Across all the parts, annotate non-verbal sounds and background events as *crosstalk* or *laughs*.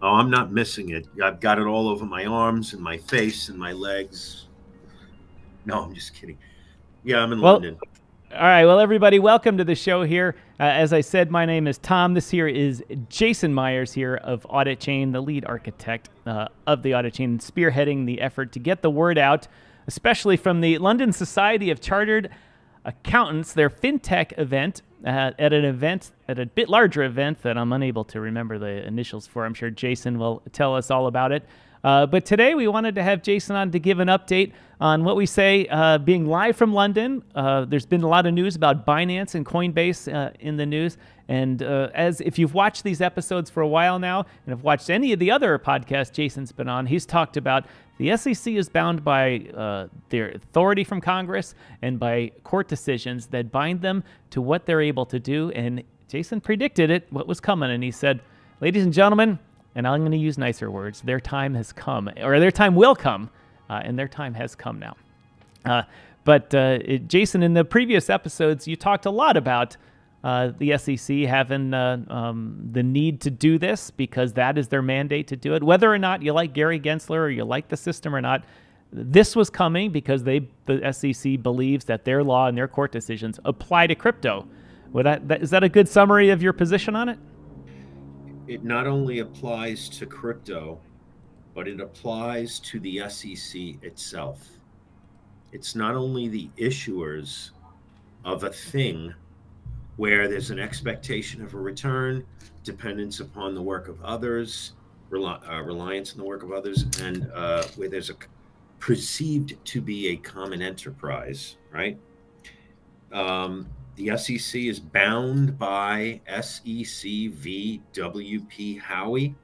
Oh, I'm not missing it. I've got it all over my arms and my face and my legs. No, I'm just kidding. Yeah, I'm in well, London. All right. Well, everybody, welcome to the show here. Uh, as I said, my name is Tom. This here is Jason Meyers here of Auditchain, the lead architect uh, of the Auditchain, spearheading the effort to get the word out, especially from the London Society of Chartered Accountants, their FinTech event uh, at an event, at a bit larger event that I'm unable to remember the initials for. I'm sure Jason will tell us all about it. Uh, but today we wanted to have Jason on to give an update on what we say uh, being live from London. Uh, there's been a lot of news about Binance and Coinbase uh, in the news. And uh, as if you've watched these episodes for a while now and have watched any of the other podcasts Jason's been on, he's talked about the SEC is bound by uh, their authority from Congress and by court decisions that bind them to what they're able to do. And Jason predicted it, what was coming. And he said, Ladies and gentlemen, and I'm going to use nicer words, their time has come, or their time will come, uh, and their time has come now. Uh, but uh, it, Jason, in the previous episodes, you talked a lot about uh, the SEC having uh, um, the need to do this because that is their mandate to do it. Whether or not you like Gary Gensler or you like the system or not, this was coming because they the SEC believes that their law and their court decisions apply to crypto. That, that, is that a good summary of your position on it? It not only applies to crypto, but it applies to the SEC itself. It's not only the issuers of a thing where there's an expectation of a return, dependence upon the work of others, rel- uh, reliance on the work of others, and uh, where there's a perceived to be a common enterprise, right? Um, the SEC is bound by SEC v. WP Howey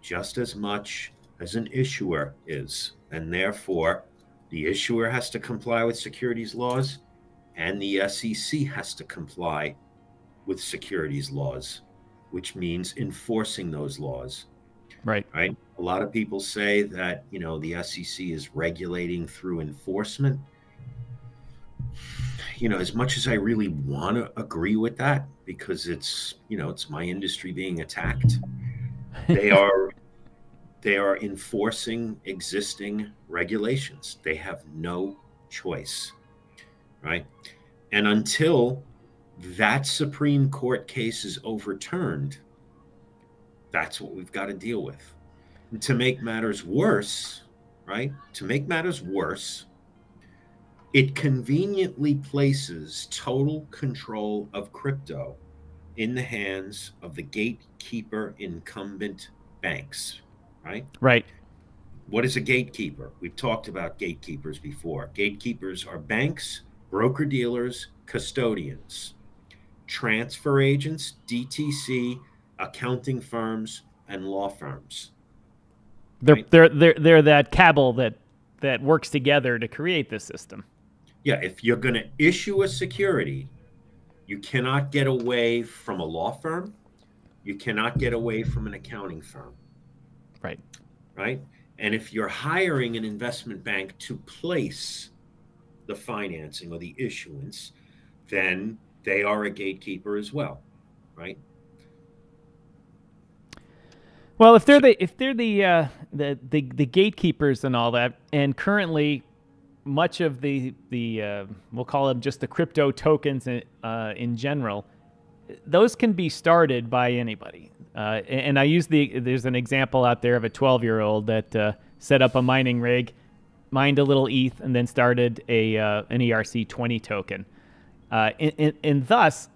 just as much as an issuer is. And therefore, the issuer has to comply with securities laws, and the SEC has to comply with securities laws, which means enforcing those laws. Right. Right. A lot of people say that, you know, the SEC is regulating through enforcement. You know, as much as I really want to agree with that, because it's, you know, it's my industry being attacked, they *laughs* are they are enforcing existing regulations. They have no choice. Right. And until that Supreme Court case is overturned, that's what we've got to deal with. And to make matters worse, right? To make matters worse, it conveniently places total control of crypto in the hands of the gatekeeper incumbent banks, right? Right. What is a gatekeeper? We've talked about gatekeepers before. Gatekeepers are banks, broker dealers, custodians transfer agents, DTC, accounting firms, and law firms. They're right? they're they're they're that cabal that that works together to create this system. Yeah, if you're going to issue a security, you cannot get away from a law firm. You cannot get away from an accounting firm. Right. Right? And if you're hiring an investment bank to place the financing or the issuance, then they are a gatekeeper as well, right? Well, if they're the if they're the uh, the, the the gatekeepers and all that, and currently much of the the uh, we'll call them just the crypto tokens in, uh, in general, those can be started by anybody. Uh, and, I use the there's an example out there of a 12 year old that uh, set up a mining rig, mined a little ETH, and then started a uh, an ERC 20 token. Uh, and, and, and, thus,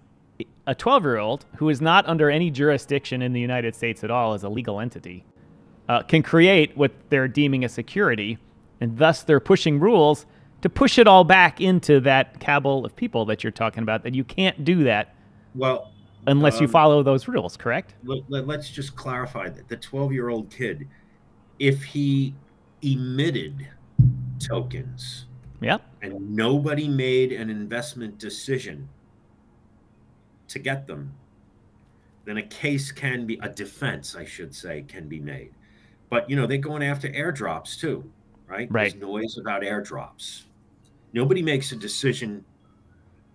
a 12 year old who is not under any jurisdiction in the United States at all as a legal entity uh, can create what they're deeming a security, and thus they're pushing rules to push it all back into that cabal of people that you're talking about. That you can't do that. Well, unless um, you follow those rules, correct? Let, us just clarify that the 12 year old kid, if he emitted tokens Yep. And nobody made an investment decision to get them. Then a case can be a defense, I should say, can be made. But you know, they're going after airdrops too, right? Right. There's noise about airdrops. Nobody makes a decision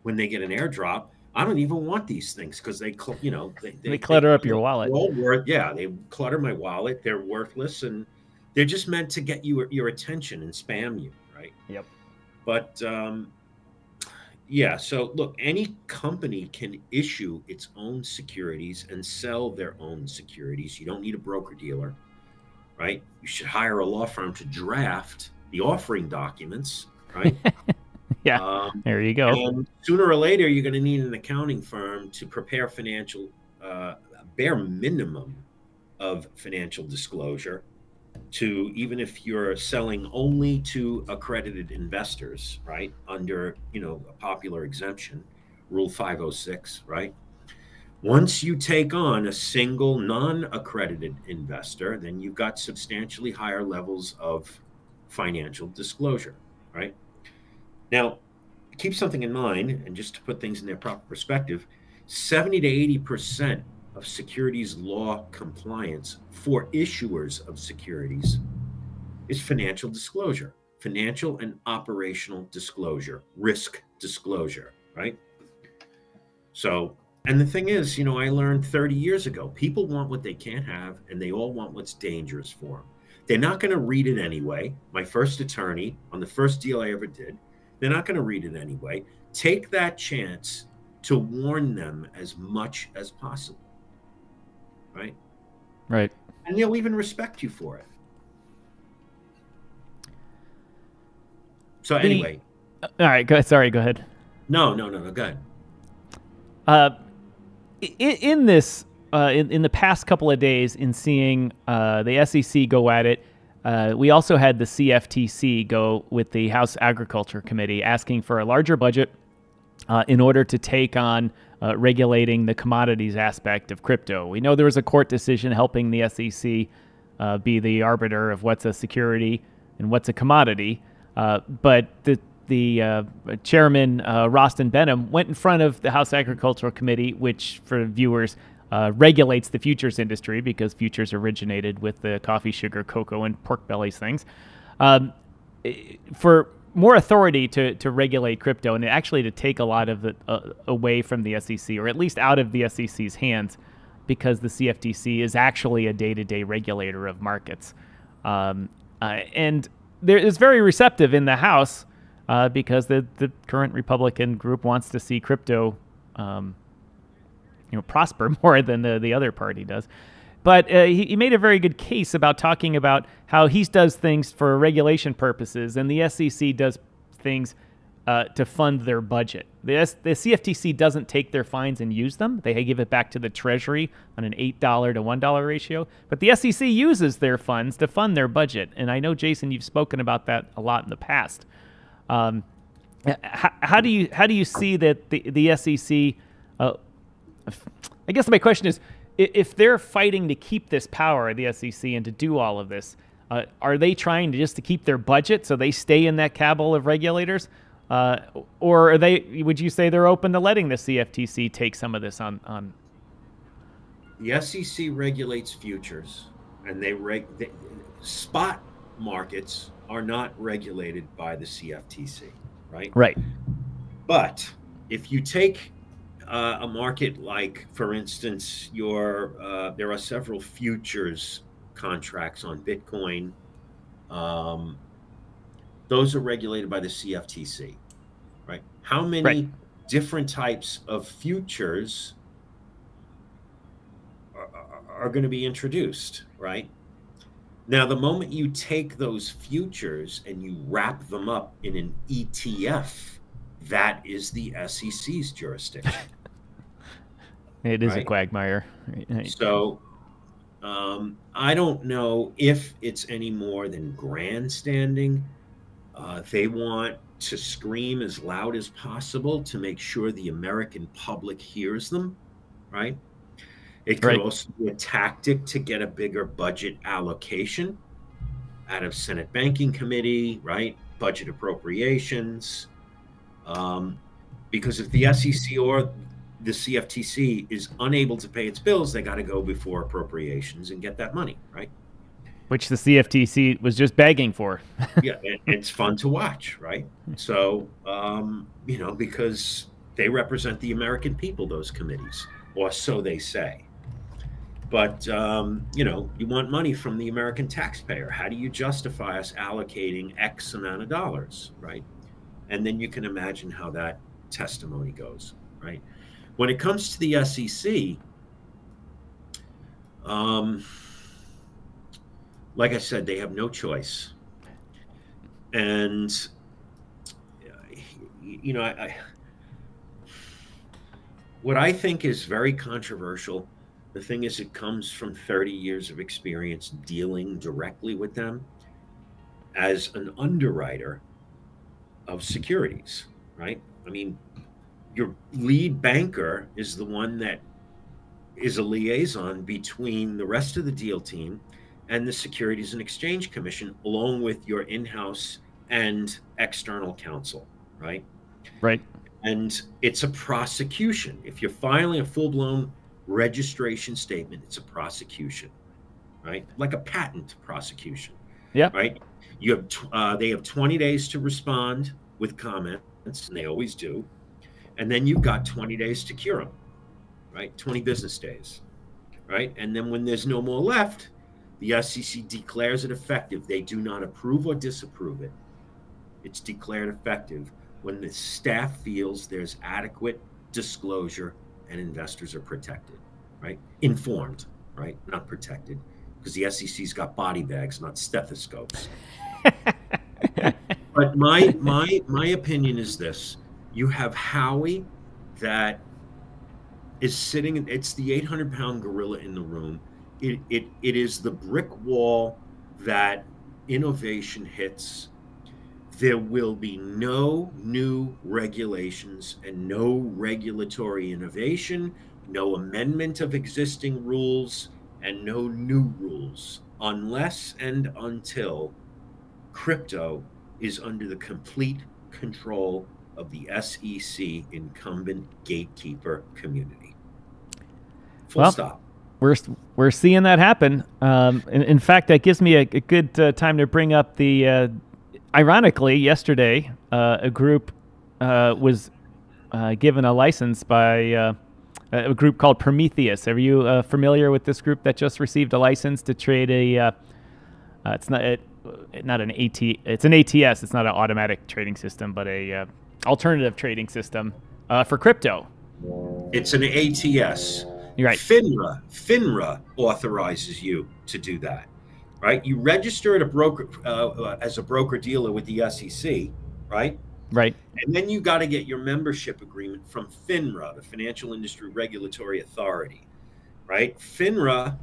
when they get an airdrop. I don't even want these things because they, you know, they, they, they clutter they, up your wallet. Worth, yeah, they clutter my wallet. They're worthless and they're just meant to get you your attention and spam you, right? Yep. But um, yeah, so look, any company can issue its own securities and sell their own securities. You don't need a broker dealer, right? You should hire a law firm to draft the offering documents, right? *laughs* yeah. Um, there you go. Sooner or later, you're going to need an accounting firm to prepare financial, uh, bare minimum of financial disclosure to even if you're selling only to accredited investors, right? Under, you know, a popular exemption, Rule 506, right? Once you take on a single non accredited investor, then you've got substantially higher levels of financial disclosure, right? Now, keep something in mind, and just to put things in their proper perspective, 70 to 80% of securities law compliance for issuers of securities is financial disclosure, financial and operational disclosure, risk disclosure, right? So, and the thing is, you know, I learned 30 years ago people want what they can't have, and they all want what's dangerous for them. They're not going to read it anyway. My first attorney on the first deal I ever did, they're not going to read it anyway. Take that chance to warn them as much as possible. Right? Right. And they'll even respect you for it. So, anyway. The, all right. Go, sorry. Go ahead. No, no, no, no. Go ahead. Uh, in, in this uh, in, in the past couple of days in seeing uh, the SEC go at it. Uh, we also had the CFTC go with the House Agriculture Committee asking for a larger budget uh, in order to take on uh, regulating the commodities aspect of crypto. We know there was a court decision helping the SEC uh, be the arbiter of what's a security and what's a commodity. but the the uh, chairman uh, Rostin Behnam went in front of the House Agricultural Committee, which for viewers uh, regulates the futures industry because futures originated with the coffee, sugar, cocoa, and pork bellies things. Um, for more authority to, to regulate crypto and actually to take a lot of it uh, away from the SEC or at least out of the SEC's hands because the CFTC is actually a day to day regulator of markets. Um, uh, and there is very receptive in the House uh, because the, the current Republican group wants to see crypto um, you know prosper *laughs* more than the, the other party does. But uh, he, he, made a very good case about talking about how he does things for regulation purposes, and the SEC does things uh, to fund their budget. The, S- the CFTC doesn't take their fines and use them; they give it back to the Treasury on an eight dollar to one dollar ratio. But the SEC uses their funds to fund their budget, and I know Jason, you've spoken about that a lot in the past. Um, how, how, do you how do you see that the the SEC uh, I guess my question is if they're fighting to keep this power, the SEC, and to do all of this, uh, are they trying to just to keep their budget so they stay in that cabal of regulators? Uh, or are they? Would you say they're open to letting the CFTC take some of this on? on? The SEC regulates futures, and they reg they, spot markets are not regulated by the CFTC, right? Right. But if you take uh, a market like, for instance, your uh, there are several futures contracts on Bitcoin. Um, those are regulated by the CFTC, right? How many right. different types of futures are, are going to be introduced, right? Now, the moment you take those futures and you wrap them up in an ETF, that is the SEC's jurisdiction. It is right? a quagmire. So um, I don't know if it's any more than grandstanding. Uh, they want to scream as loud as possible to make sure the American public hears them, right? It could right. also be a tactic to get a bigger budget allocation out of Senate Banking Committee, right? Budget appropriations. Um, because if the SEC or the CFTC is unable to pay its bills, they got to go before appropriations and get that money, right? Which the CFTC was just begging for. *laughs* yeah, it, it's fun to watch, right? So, um, you know, because They represent the American people, those committees, or so they say. But, um, you know, you want money from the American taxpayer. How do you justify us allocating X amount of dollars, right? And then you can imagine how that testimony goes, right? When it comes to the SEC, um, like I said, they have no choice. And, you know, I, I what I think is very controversial the thing is, it comes from 30 years of experience dealing directly with them as an underwriter of securities, right? I mean, your lead banker is the one that is a liaison between the rest of the deal team and the Securities and Exchange Commission, along with your in house and external counsel, right? Right. And it's a prosecution. If you're filing a full blown registration statement. It's a prosecution, right? Like a patent prosecution. Yeah. Right. You have uh, they have 20 days to respond with comments, and they always do. And then you've got 20 days to cure them, right? 20 business days, right? And then when there's no more left, the SEC declares it effective. They do not approve or disapprove it. It's declared effective when the staff feels there's adequate disclosure and investors are protected, right? Informed, right? Not protected, because the SEC's got body bags, not stethoscopes. *laughs* but my my my opinion is this: you have Howey that is sitting. It's the 800 pound gorilla in the room. It it it is the brick wall that innovation hits there will be no new regulations and no regulatory innovation, no amendment of existing rules, and no new rules unless and until crypto is under the complete control of the SEC incumbent gatekeeper community. Full well, stop. We're, we're seeing that happen. Um, in, in, fact, that gives me a, a good uh, time to bring up the uh, ironically, yesterday, uh, a group uh, was uh, given a license by uh, a group called Prometheus. Are you uh, familiar with this group that just received a license to trade a? Uh, it's not it, not an AT. It's an ATS. It's not an automatic trading system, but a alternative trading system for crypto. It's an ATS. You're right. FINRA FINRA authorizes you to do that right? You register at a broker uh, uh as a broker dealer with the SEC, right? Right. And then you got to get your membership agreement from FINRA, the Financial Industry Regulatory Authority, right? FINRA,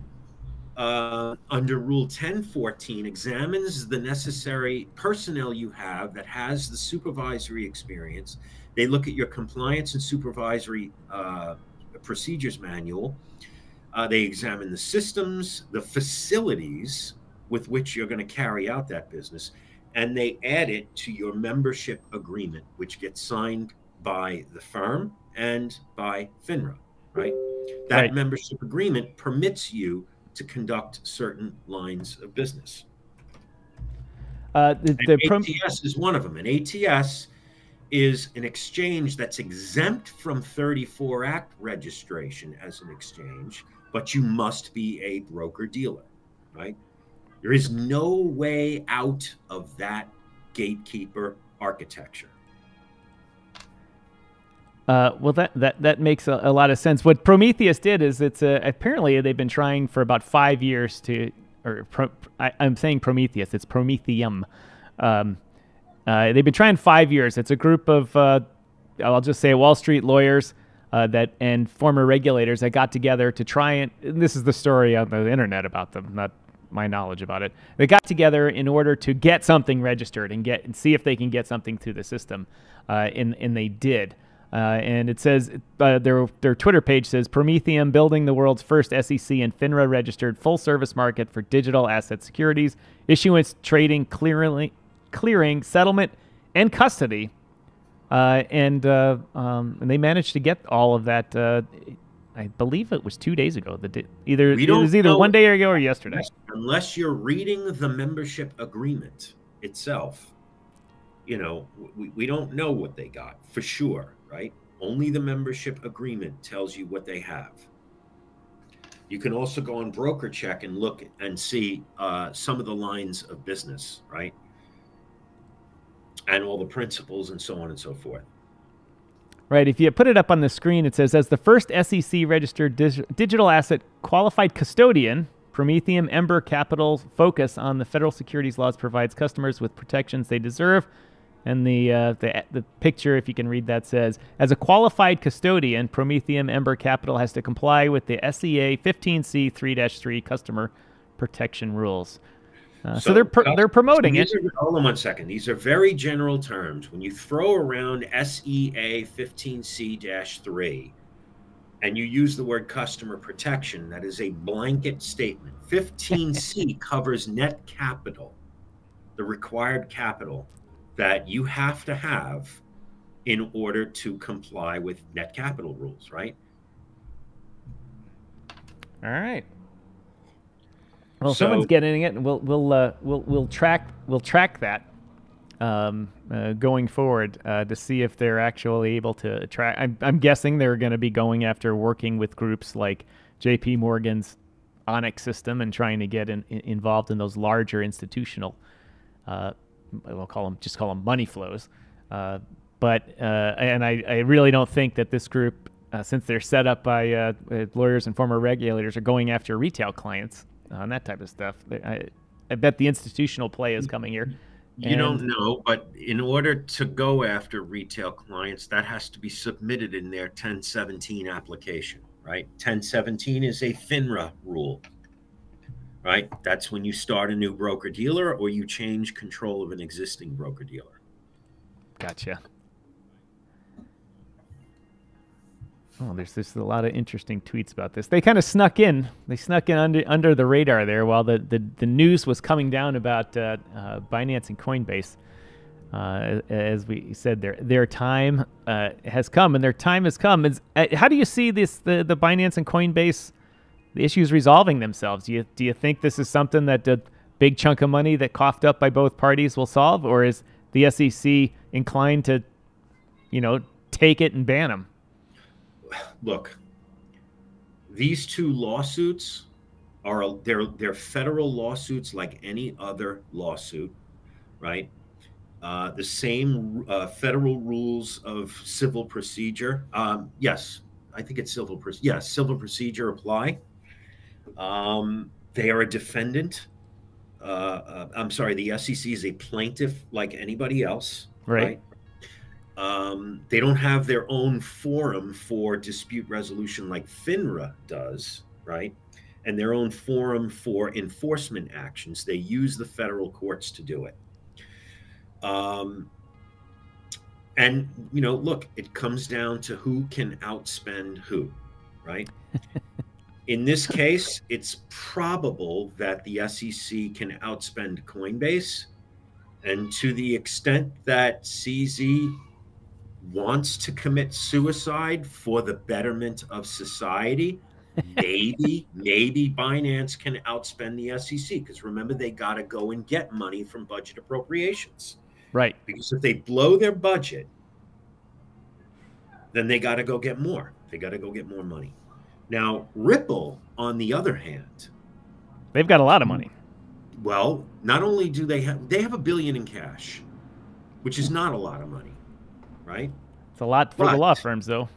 uh, under Rule 1014, examines the necessary personnel you have that has the supervisory experience. They look at your compliance and supervisory uh, procedures manual. Uh, they examine the systems, the facilities, with which you're going to carry out that business. And they add it to your membership agreement, which gets signed by the firm and by FINRA, right? That right. membership agreement permits you to conduct certain lines of business. Uh, the, the ATS is one of them. An ATS is an exchange that's exempt from 34 Act registration as an exchange, but you must be a broker dealer, right? There is no way out of that gatekeeper architecture. Uh, well, that that that makes a, a, lot of sense. What Prometheus did is it's a, apparently they've been trying for about five years to, or pro, I, am saying Prometheus, it's Prometheum. Um, uh, they've been trying five years. It's a group of, uh, I'll just say, Wall Street lawyers uh, that and former regulators that got together to try and. and this is the story on the internet about them, not my knowledge about it. They got together in order to get something registered and get and see if they can get something through the system, uh, and and they did. Uh, and it says uh, their their Twitter page says Prometheum building the world's first SEC and FINRA registered full service market for digital asset securities, issuance, trading, clearing, clearing, settlement, and custody. Uh, and uh, um, and they managed to get all of that uh, I believe it was two days ago. The either it was either one day ago or yesterday. Unless you're reading the membership agreement itself, you know, we, we don't know what they got for sure, right? Only the membership agreement tells you what they have. You can also go on broker check and look and see uh, some of the lines of business, right? And all the principles and so on and so forth. Right. If you put it up on the screen, it says, as the first SEC registered dig- digital asset qualified custodian, Prometheum Ember Capital focus on the federal securities laws provides customers with protections they deserve and the, uh, the, the picture, if you can read that, says As a qualified custodian, Prometheum Ember Capital has to comply with the SEA 15C 3 3 customer protection rules. Uh, so, so, they're pr- they're promoting it. Are, hold on one second. These are very general terms. When you throw around SEA 15C 3 and you use the word customer protection, that is a blanket statement. *laughs* 15C covers net capital, the required capital that you have to have in order to comply with net capital rules, right? All right. Well, so, someone's getting it, and we'll we'll uh, we'll we'll track we'll track that um, uh, going forward uh, to see if they're actually able to track. I'm, I'm guessing they're going to be going after working with groups like J.P. Morgan's Onyx system and trying to get in, in, involved in those larger institutional uh, we'll call them just call them money flows. Uh, but uh, and I, I really don't think that this group, uh, since they're set up by uh, lawyers and former regulators, are going after retail clients on that type of stuff. I, I bet the institutional play is coming here. You and, don't know, but in order to go after retail clients, that has to be submitted in their 1017 application, right? 1017 is a FINRA rule right? That's when you start a new broker dealer or you change control of an existing broker dealer. Gotcha. Oh, there's just a lot of interesting tweets about this. They kind of snuck in. They snuck in under under the radar there while the, the, the news was coming down about uh, uh, Binance and Coinbase. Uh, as we said, their their time uh, has come, and their time has come. Is, uh, how do you see this the the Binance and Coinbase the issues resolving themselves. Do you do you think this is something that a big chunk of money that coughed up by both parties will solve, or is the SEC inclined to, you know, take it and ban them? Look, these two lawsuits are they're they're federal lawsuits like any other lawsuit, right? Uh, the same uh, federal rules of civil procedure. Um, yes, I think it's civil. yes, civil procedure apply. Um, they are a defendant. Uh, uh, I'm sorry, the SEC is a plaintiff like anybody else. Right. right? Um, they don't have their own forum for dispute resolution like FINRA does, right? And their own forum for enforcement actions. They use the federal courts to do it. Um, and, you know, look, it comes down to who can outspend who, right? *laughs* In this case, it's probable that the SEC can outspend Coinbase. And to the extent that CZ wants to commit suicide for the betterment of society, maybe, *laughs* maybe Binance can outspend the SEC. Because remember, they got to go and get money from budget appropriations. Right. Because if they blow their budget, then they got to go get more. They got to go get more money. Now, Ripple, on the other hand, they've got a lot of money. Well, not only do they have they have a billion in cash, which is not a lot of money, right? It's a lot for but the law firms, though.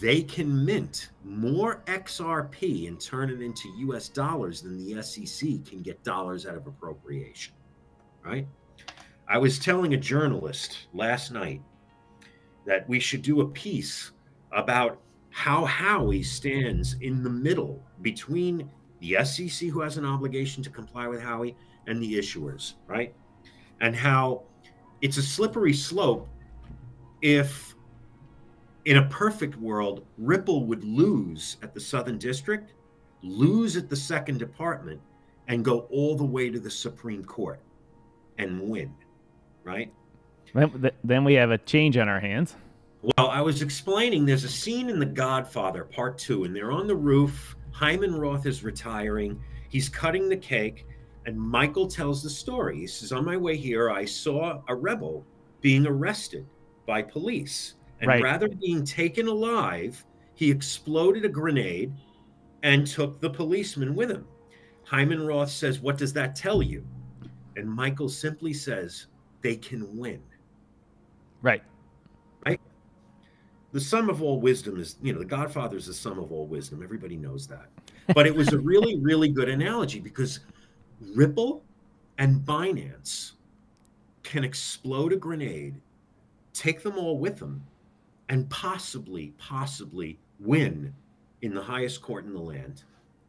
They can mint more XRP and turn it into US dollars than the SEC can get dollars out of appropriation, right? I was telling a journalist last night that we should do a piece about how Howey stands in the middle between the SEC, who has an obligation to comply with Howey, and the issuers, right? And how it's a slippery slope if, in a perfect world, Ripple would lose at the Southern District, lose at the Second Department, and go all the way to the Supreme Court and win, right? Then we have a change on our hands. Well, I was explaining there's a scene in The Godfather Part Two, and they're on the roof. Hyman Roth is retiring. He's cutting the cake, and Michael tells the story. He says, On my way here, I saw a rebel being arrested by police. And right. rather than being taken alive, he exploded a grenade and took the policeman with him. Hyman Roth says, What does that tell you? And Michael simply says, They can win. Right? The sum of all wisdom is, you know, the Godfather is the sum of all wisdom. Everybody knows that. But it was a really, *laughs* really good analogy because Ripple and Binance can explode a grenade, take them all with them, and possibly, possibly win in the highest court in the land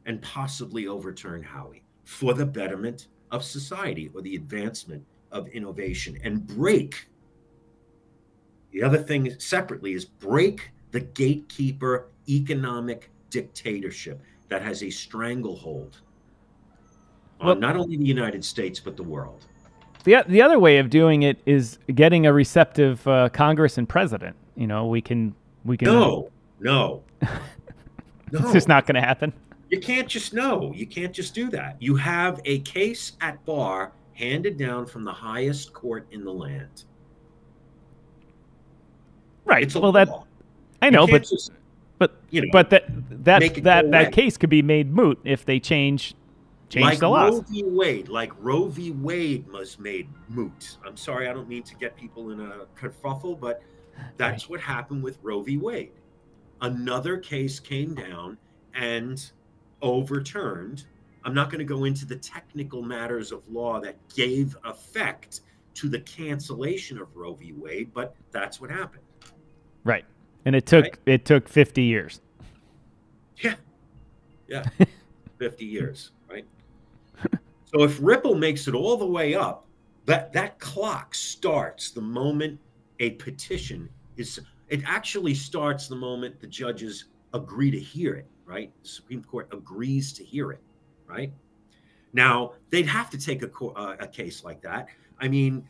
and possibly overturn Howey for the betterment of society or the advancement of innovation and break. The other thing separately is break the gatekeeper economic dictatorship that has a stranglehold on well, not only the United States but the world. The, the other way of doing it is getting a receptive uh, Congress and president. You know, we can we can. No, no, *laughs* no. it's just not going to happen. You can't just know. You can't just do that. You have a case at bar handed down from the highest court in the land. Right. well, law. that I know, but just, but you know, but that that that that case could be made moot if they change change like the laws. Roe v. Wade, like Roe v. Wade was made moot. I'm sorry, I don't mean to get people in a kerfuffle, but that's right. what happened with Roe v. Wade. Another case came down and overturned. I'm not going to go into the technical matters of law that gave effect to the cancellation of Roe v. Wade, but that's what happened. Right. And it took right? it took 50 years. Yeah. Yeah. *laughs* 50 years, right? so if Ripple makes it all the way up, that that clock starts the moment a petition is it actually starts the moment the judges agree to hear it, right? The Supreme Court agrees to hear it, right? Now, they'd have to take a, uh, a case like that. I mean,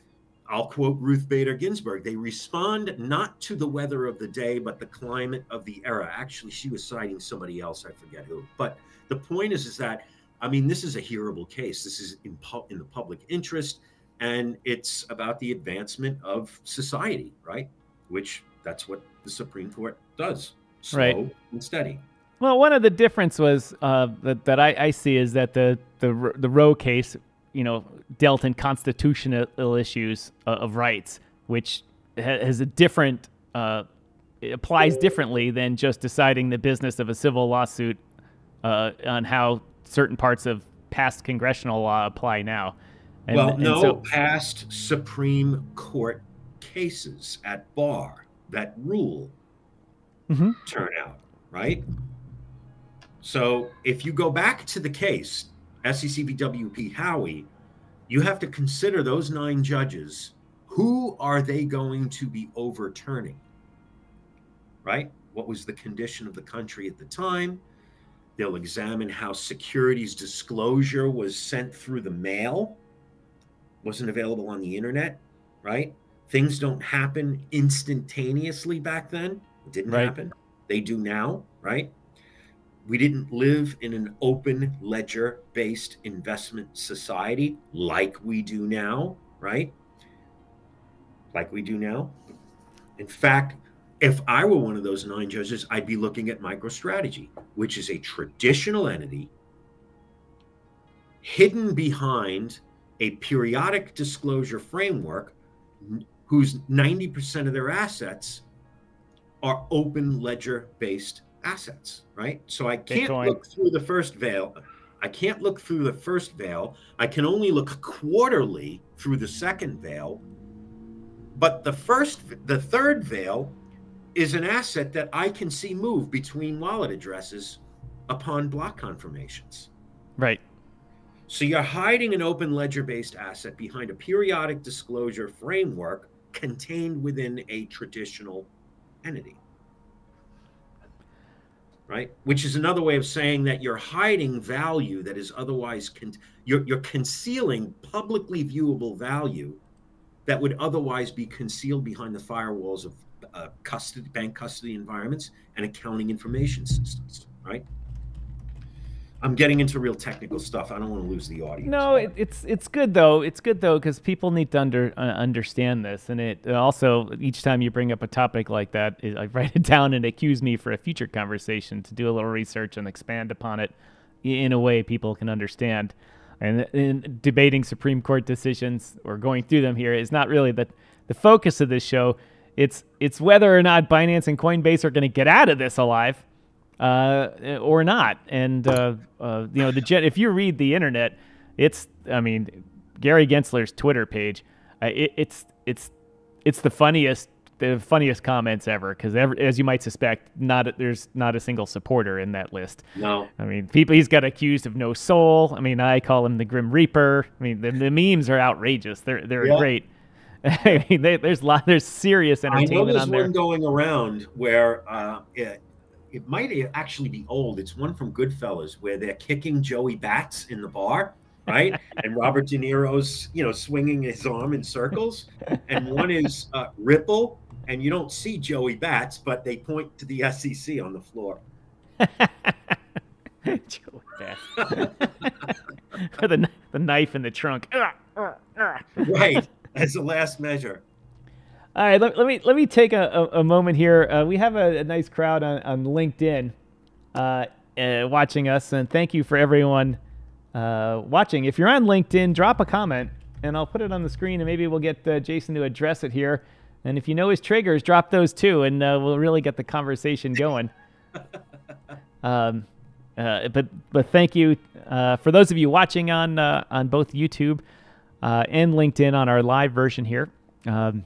I'll quote Ruth Bader Ginsburg. They respond not to the weather of the day, but the climate of the era. Actually, she was citing somebody else. I forget who. But the point is, is that I mean, this is a hearable case. This is in, pu- in the public interest, and it's about the advancement of society, right? Which that's what the Supreme Court does, slow right. and steady. Well, one of the difference was uh, that, that I, I, see is that the the the Roe case, you know, dealt in constitutional issues uh, of rights, which has a different uh, applies differently than just deciding the business of a civil lawsuit uh, on how certain parts of past congressional law apply now. And, well, no so, past Supreme Court cases at bar that rule mm-hmm. turn out, right? So if you go back to the case, SEC v. WP Howey, you have to consider those nine judges. Who are they going to be overturning? Right? What was the condition of the country at the time? They'll examine how securities disclosure was sent through the mail, wasn't available on the internet, right? Things don't happen instantaneously back then. It didn't right. happen. They do now, right? We didn't live in an open ledger based investment society like we do now, right? Like we do now. In fact, if I were one of those nine judges, I'd be looking at MicroStrategy, which is a traditional entity hidden behind a periodic disclosure framework whose 90% of their assets are open ledger based assets, right? So I can't Bitcoin. look through the first veil. I can't look through the first veil. I can only look quarterly through the second veil. But the first, the third veil is an asset that I can see move between wallet addresses upon block confirmations. Right. So you're hiding an open ledger based asset behind a periodic disclosure framework contained within a traditional entity right? Which is another way of saying that you're hiding value that is otherwise con- you're, you're concealing publicly viewable value that would otherwise be concealed behind the firewalls of uh, custody, bank custody environments and accounting information systems, right? I'm getting into real technical stuff. I don't want to lose the audience. No, it, it's it's good though. It's good though because people need to under uh, understand this, and it also each time you bring up a topic like that, it, I write it *laughs* down and accuse me for a future conversation to do a little research and expand upon it in a way people can understand. And in debating Supreme Court decisions or going through them here is not really the the focus of this show. It's it's whether or not Binance and Coinbase are going to get out of this alive uh, or not. And uh, uh, you know, the jet. If you read the internet, it's I mean, Gary Gensler's Twitter page. Uh, it, it's it's it's the funniest the funniest comments ever because as you might suspect, not there's not a single supporter in that list. No, I mean people he's got accused of no soul. I mean I call him the Grim Reaper. I mean the, the memes are outrageous. They're they're yeah. great. *laughs* I mean they, there's lot there's serious entertainment I know there's on there. one going around where uh, it, it might actually be old. It's one from Goodfellas where they're kicking Joey Bats in the bar, right? *laughs* and Robert De Niro's, you know, swinging his arm in circles. And one is uh, Ripple, and you don't see Joey Bats, but they point to the SEC on the floor. *laughs* Joey Bats. *laughs* or the, the knife in the trunk. right, as a last measure. All right, let, let, me let me take a, a, a moment here. Uh, we have a, a, nice crowd on, on LinkedIn uh, uh, watching us, and thank you for everyone uh, watching. If you're on LinkedIn, drop a comment, and I'll put it on the screen, and maybe we'll get uh, Jason to address it here. And if you know his triggers, drop those too, and uh, we'll really get the conversation going. *laughs* um, but but thank you for those of you watching on on both YouTube and LinkedIn on our live version here. Um,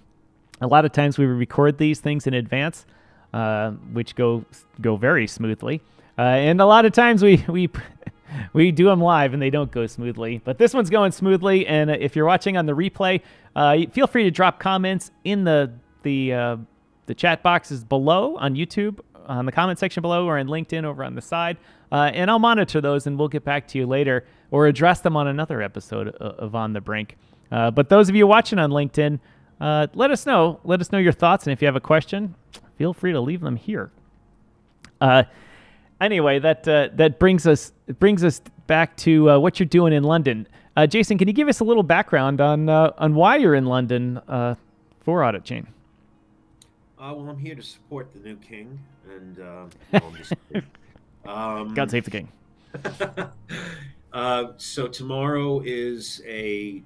a lot of times we record these things in advance, uh, which go go very smoothly, uh, and a lot of times we we *laughs* we do them live and they don't go smoothly. But this one's going smoothly, and if you're watching on the replay, uh, feel free to drop comments in the the uh, the chat boxes below on YouTube, on the comment section below, or in LinkedIn over on the side, uh, and I'll monitor those and we'll get back to you later or address them on another episode of On the Brink. Uh, but those of you watching on LinkedIn. Uh, let us know. Let us know your thoughts, and if you have a question, feel free to leave them here. Uh, anyway, that uh, that brings us brings us back to uh, what you're doing in London. Uh, Jason, can you give us a little background on uh, on why you're in London for Auditchain? well, I'm here to support the new king, and *laughs* um, God save the king. *laughs* so tomorrow is a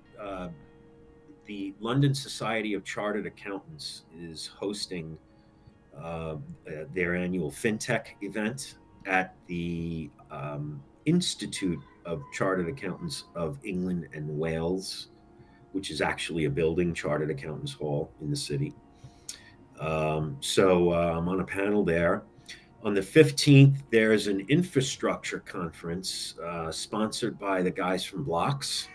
the London Society of Chartered Accountants is hosting uh, their annual FinTech event at the um, Institute of Chartered Accountants of England and Wales, which is actually a building, Chartered Accountants Hall in the city. Um, so uh, I'm on a panel there. On the 15th, there's an infrastructure conference uh, sponsored by the guys from Blocks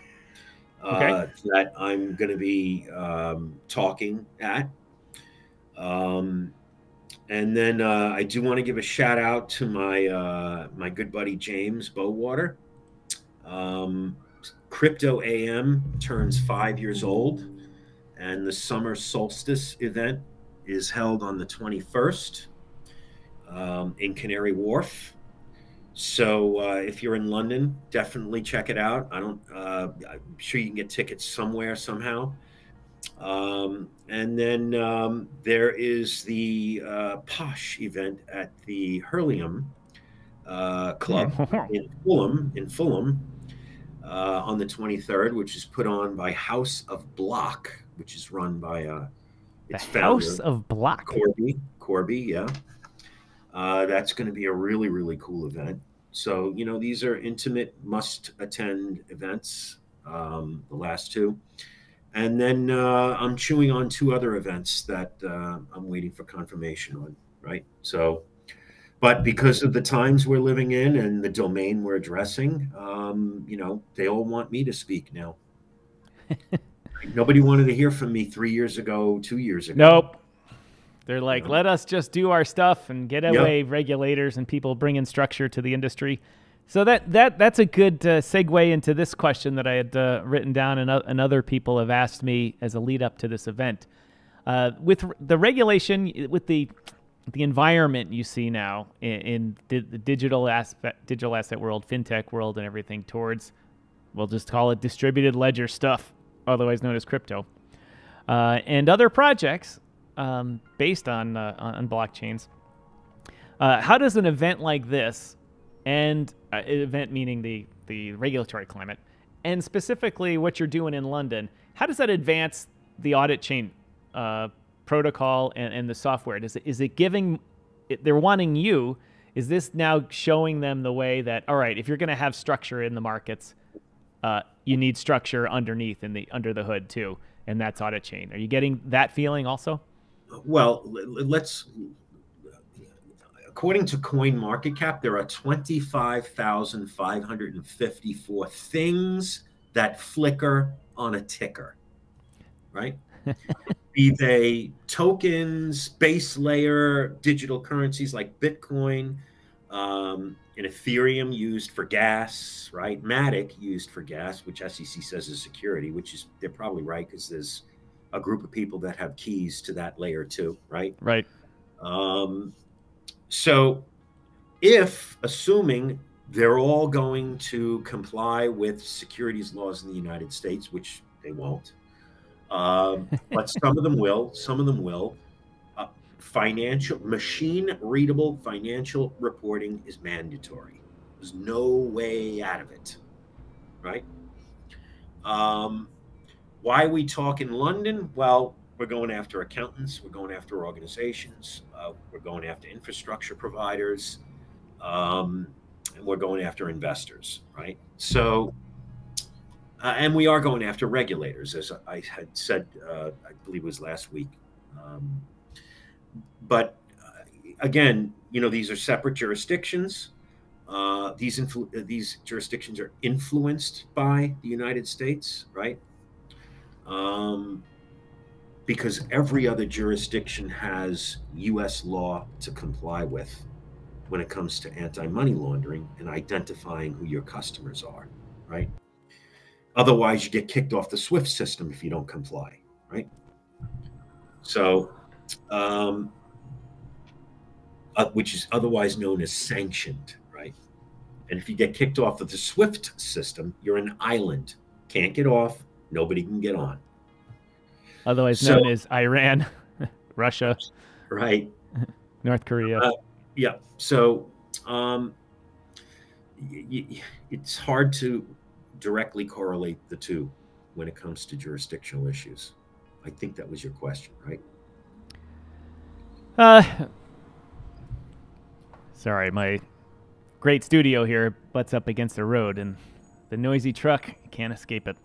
okay. Uh, that I'm going to be um, talking at. Um, and then uh, I do want to give a shout out to my uh, my good buddy James Bowater. Um, Crypto AM turns five years old, and the summer solstice event is held on the 21st um, in Canary Wharf. So uh, if you're in London, definitely check it out. I don't. Uh, I'm sure you can get tickets somewhere somehow. Um, and then um, there is the uh, Posh event at the Hurlingham uh, Club *laughs* in Fulham. In Fulham. Uh, on the 23rd, which is put on by House of Block, which is run by uh, its the founder, House of Block. Corby. Corby, yeah. Uh, that's going to be a really, really cool event. So, you know, these are intimate, must attend events, um, the last two. And then uh, I'm chewing on two other events that uh, I'm waiting for confirmation on, right? So, but because of the times we're living in and the domain we're addressing, um, you know, they all want me to speak now. *laughs* Nobody wanted to hear from me three years ago, two years ago. Nope. They're like, yeah. let us just do our stuff and get away yep. regulators and people bringing structure to the industry. So that that that's a good uh, segue into this question that I had uh, written down and, uh, and other people have asked me as a lead up to this event. Uh, with the regulation, with the the environment you see now in, in the, the digital aspect, digital asset world, fintech world, and everything towards, we'll just call it distributed ledger stuff, otherwise known as crypto, uh, and other projects um, based on, uh, on blockchains. Uh, how does an event like this, and uh, event meaning the the regulatory climate, and specifically what you're doing in London, how does that advance the Auditchain uh, protocol and, and the software? Is it, is it giving, they're wanting you, is this now showing them the way that, all right, if you're going to have structure in the markets, uh, you need structure underneath in the under the hood too, and that's Auditchain. Are you getting that feeling also? Well, let's. According to Coin Market Cap, there are twenty-five thousand five hundred and fifty-four things that flicker on a ticker, right? *laughs* be they tokens, base layer digital currencies like Bitcoin, um, and Ethereum used for gas, right? Matic used for gas, which SEC says is security, which is they're probably right because there's a group of people that have keys to that layer too, right? Right. Um, so, if assuming they're all going to comply with securities laws in the United States, which they won't, um, *laughs* but some of them will. Some of them will. Uh, financial, machine readable financial reporting is mandatory. There's no way out of it, right? Um, why we talk in London? Well, we're going after accountants, we're going after organizations, uh, we're going after infrastructure providers, um, and we're going after investors, right? So uh, and we are going after regulators, as I had said, uh, I believe it was last week. Um, but uh, again, you know, these are separate jurisdictions. Uh, these uh, these jurisdictions are influenced by the United States, right? Um, because every other jurisdiction has U.S. law to comply with when it comes to anti-money laundering and identifying who your customers are, right? Otherwise, you get kicked off the SWIFT system if you don't comply, right? So, um, uh, which is otherwise known as sanctioned, right? And if you get kicked off of the SWIFT system, you're an island. Can't get off. Nobody can get on. Otherwise so, known as Iran, *laughs* Russia, right? *laughs* North Korea. Uh, yeah. So um, it's hard to directly correlate the two when it comes to jurisdictional issues. I think that was your question, right? Uh, sorry, my great studio here butts up against the road, and the noisy truck can't escape it.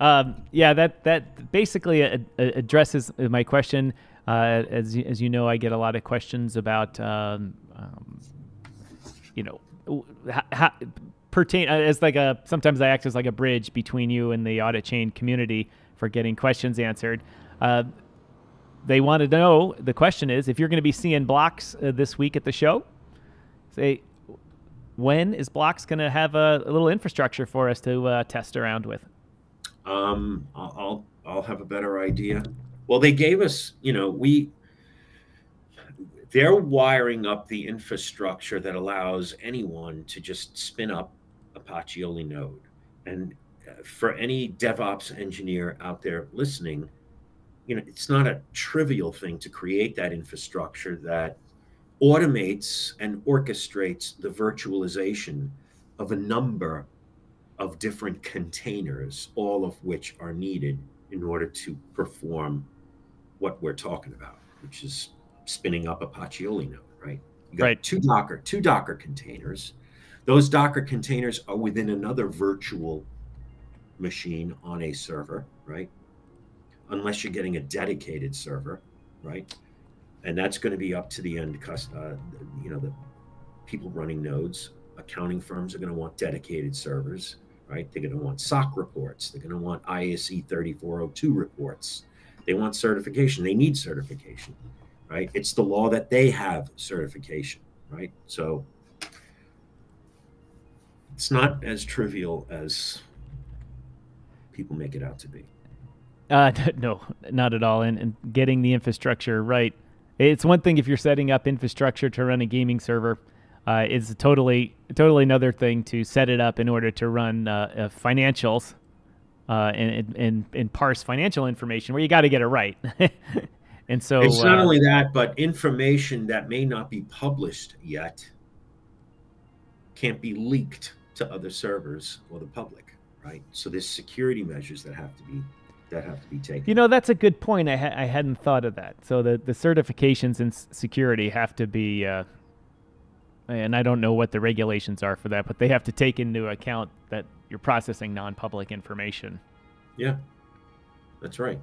Um, yeah, that that basically addresses my question. Uh, as as you know, I get a lot of questions about, um, um, you know, pertain uh, as like a sometimes I act as like a bridge between you and the Auditchain community for getting questions answered. Uh, they want to know the question is if you're going to be seeing blocks uh, this week at the show, say when is blocks going to have a, a, little infrastructure for us to uh, test around with? Um, I'll I'll have a better idea. Well, they gave us, you know, we they're wiring up the infrastructure that allows anyone to just spin up a Pacioli node. And uh, for any DevOps engineer out there listening, you know, it's not a trivial thing to create that infrastructure that automates and orchestrates the virtualization of a number of different containers, all of which are needed in order to perform what we're talking about, which is spinning up a Pacioli node, right? You got right. two Docker, two Docker containers those Docker containers are within another virtual machine on a server, right? Unless you're getting a dedicated server, right? And that's going to be up to the end, uh, you know, the people running nodes. Accounting firms are going to want dedicated servers, right? They're going to want SOC reports. They're going to want ISAE 3402 reports. They want certification. They need certification, right? It's the law that they have certification, right? So it's not as trivial as people make it out to be. Uh, *laughs* no, not at all. And, and getting the infrastructure right it's one thing if you're setting up infrastructure to run a gaming server. Uh, it's totally totally another thing to set it up in order to run uh, uh, financials uh, and, and and parse financial information where you got to get it right. *laughs* and so it's not uh, only that, but information that may not be published yet can't be leaked to other servers or the public, right? So there's security measures that have to be that have to be taken. You know, that's a good point. I, ha- I hadn't thought of that. So the, the certifications in security have to be, uh, and I don't know what the regulations are for that, but they have to take into account that you're processing non-public information. Yeah, that's right.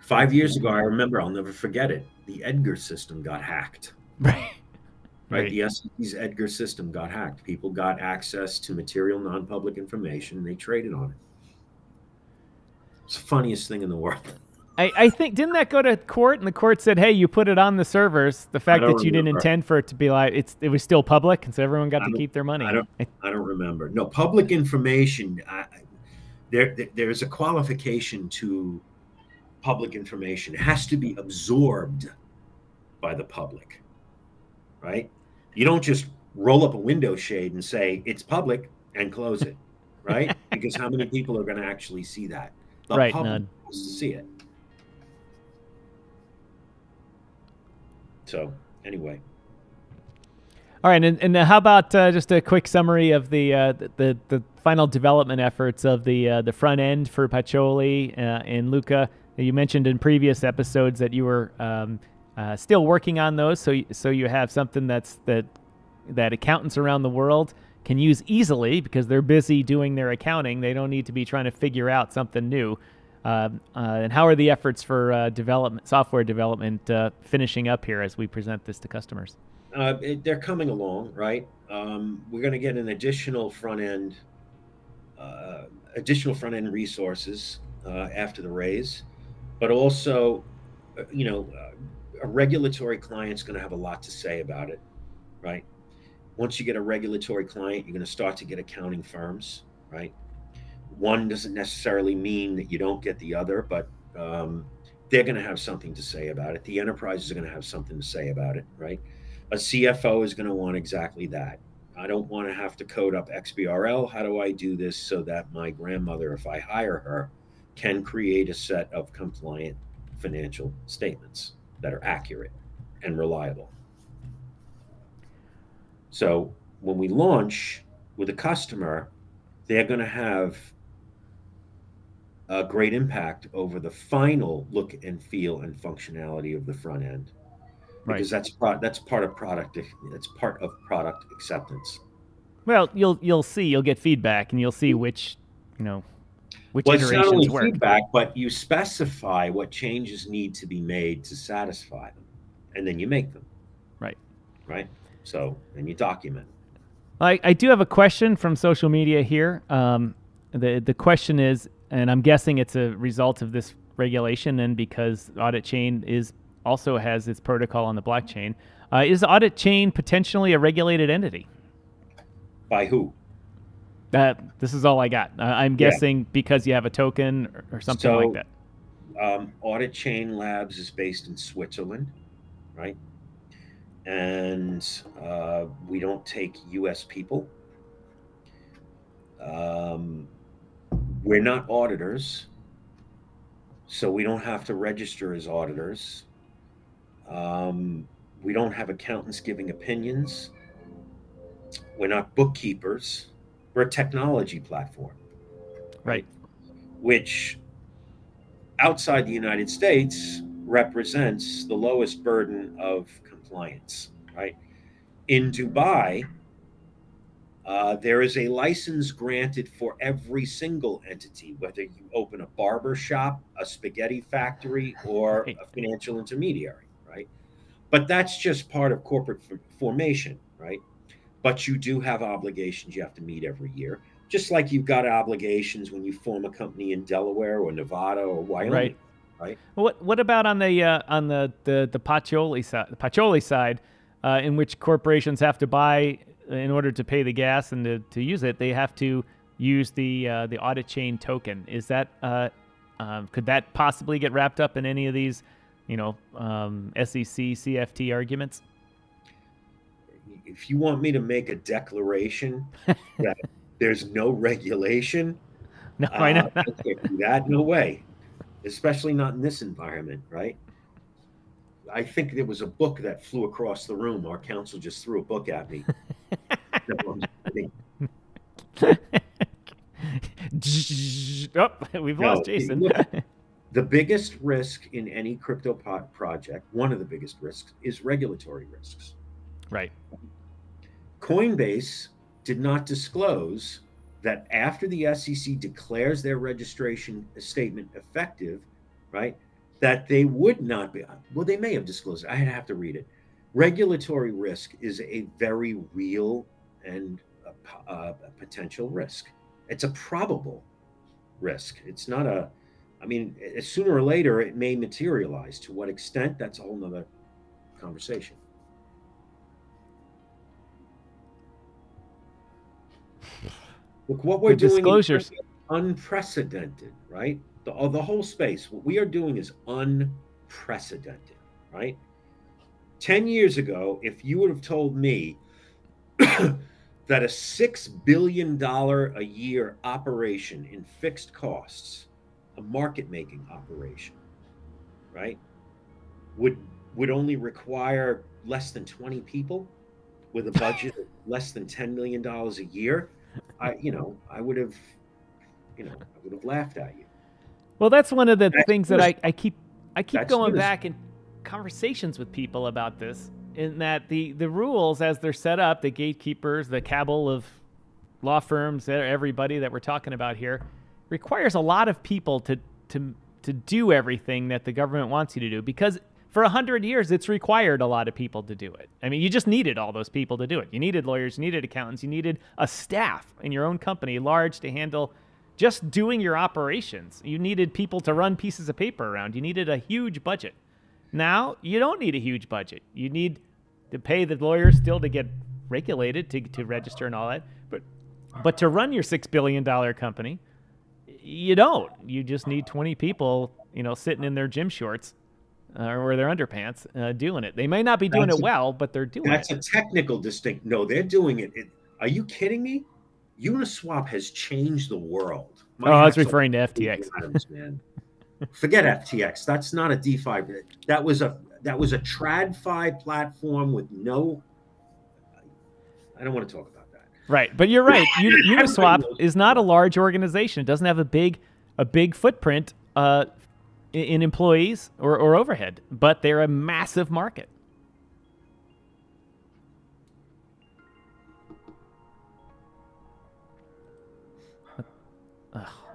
Five years ago, I remember, I'll never forget it. The Edgar system got hacked. Right. *laughs* Right. right. The SEC's Edgar system got hacked. People got access to material non-public information and they traded on it. It's the funniest thing in the world. I, I think didn't that go to court and the court said, "Hey, you put it on the servers. The fact that you remember. didn't intend for it to be like it's it was still public, and so everyone got to keep their money." I don't. I don't remember. No public information. I, there, there's a qualification to public information. It has to be absorbed by the public, right? You don't just roll up a window shade and say it's public and close it, right? *laughs* because how many people are going to actually see that? The right, public none. see it. So anyway. All right, and, and how about uh, just a quick summary of the, uh, the the final development efforts of the uh, the front end for Pacioli uh, and Luca? You mentioned in previous episodes that you were um, uh, still working on those, so so you have something that's that that accountants around the world can use easily because they're busy doing their accounting. They don't need to be trying to figure out something new. Uh, uh, and how are the efforts for uh, development, software development, uh, finishing up here as we present this to customers? It, they're coming along, right? Um, we're going to get an additional front end, additional front end resources after the raise, but also, you know, a regulatory client's going to have a lot to say about it, right? once you get a regulatory client, you're going to start to get accounting firms, right? One doesn't necessarily mean that you don't get the other, but um, they're going to have something to say about it. The enterprises are going to have something to say about it, right? A CFO is going to want exactly that. I don't want to have to code up XBRL. How do I do this so that my grandmother, if I hire her, can create a set of compliant financial statements that are accurate and reliable? So when we launch with a customer, they're going to have a great impact over the final look and feel and functionality of the front end because right. that's pro- that's part of product that's part of product acceptance well you'll you'll see you'll get feedback and you'll see which you know which well, iterations it's not only work. feedback but you specify what changes need to be made to satisfy them and then you make them right right so, and you document. I, I do have a question from social media here. Um, the the question is, and I'm guessing it's a result of this regulation, and because Auditchain is also has its protocol on the blockchain, uh, is Auditchain potentially a regulated entity? By who? Uh, this is all I got. Uh, I'm guessing yeah. because you have a token or, or something so, like that. Um, Auditchain Labs is based in Switzerland, right? and uh, we don't take U.S. people. Um, we're not auditors, so we don't have to register as auditors. Um, we don't have accountants giving opinions. We're not bookkeepers. We're a technology platform. Right. Which outside the United States represents the lowest burden of compliance, right? In Dubai, uh, there is a license granted for every single entity, whether you open a barber shop, a spaghetti factory, or a financial intermediary, right? But that's just part of corporate formation, right? But you do have obligations you have to meet every year, just like you've got obligations when you form a company in Delaware or Nevada or Wyoming. Right right? What What about on the uh, on the the the Pacioli side, the Pacioli side, uh, in which corporations have to buy in order to pay the gas and to, to use it, they have to use the uh, the Auditchain token. Is that uh, um, could that possibly get wrapped up in any of these, you know, um, SEC, CFT arguments? If you want me to make a declaration *laughs* that there's no regulation, no, uh, I know I can't do that. No way, especially not in this environment, right? I think there was a book that flew across the room. Our counsel just threw a book at me. *laughs* oh, we've no, lost Jason. *laughs* the biggest risk in any crypto project, one of the biggest risks, is regulatory risks. Right. Coinbase did not disclose that after the SEC declares their registration statement effective, right, that they would not be, well, they may have disclosed it. I have to read it. Regulatory risk is a very real and a, a potential risk. It's a probable risk. It's not a, I mean, sooner or later it may materialize. To what extent? That's a whole nother conversation. Look, what we're the doing disclosures unprecedented, right? The, uh, the whole space, what we are doing is unprecedented, right? 10 years ago, if you would have told me that a $6 billion a year operation in fixed costs, a market making operation, right, would would only require less than 20 people with a budget of *laughs* less than $10 million a year, I, you know, I would have, you know, I would have laughed at you. Well, that's one of the that's things that I, I keep I keep going back in conversations with people about this. In that the the rules as they're set up, the gatekeepers, the cabal of law firms, everybody that we're talking about here, requires a lot of people to to to do everything that the government wants you to do because for a hundred years it's required a lot of people to do it. I mean, you just needed all those people to do it. You needed lawyers, you needed accountants, you needed a staff in your own company, large to handle just doing your operations. You needed people to run pieces of paper around. You needed a huge budget. Now you don't need a huge budget. You need to pay the lawyers still to get regulated to, to register and all that. But but to run your six billion dollar company, you don't. You just need twenty people, you know, sitting in their gym shorts uh, or their underpants uh, doing it. They may not be doing that's it a, well, but they're doing that's it. That's a technical distinct. No, they're doing it. it. Are you kidding me? Uniswap has changed the world. My oh, I was referring to FTX. Forget FTX. That's not a DeFi. That was a that was a TradFi platform with no. I don't want to talk about that. Right, but you're right. *laughs* Uniswap is not a large organization. It doesn't have a big a big footprint uh, in employees or, or overhead, but they're a massive market.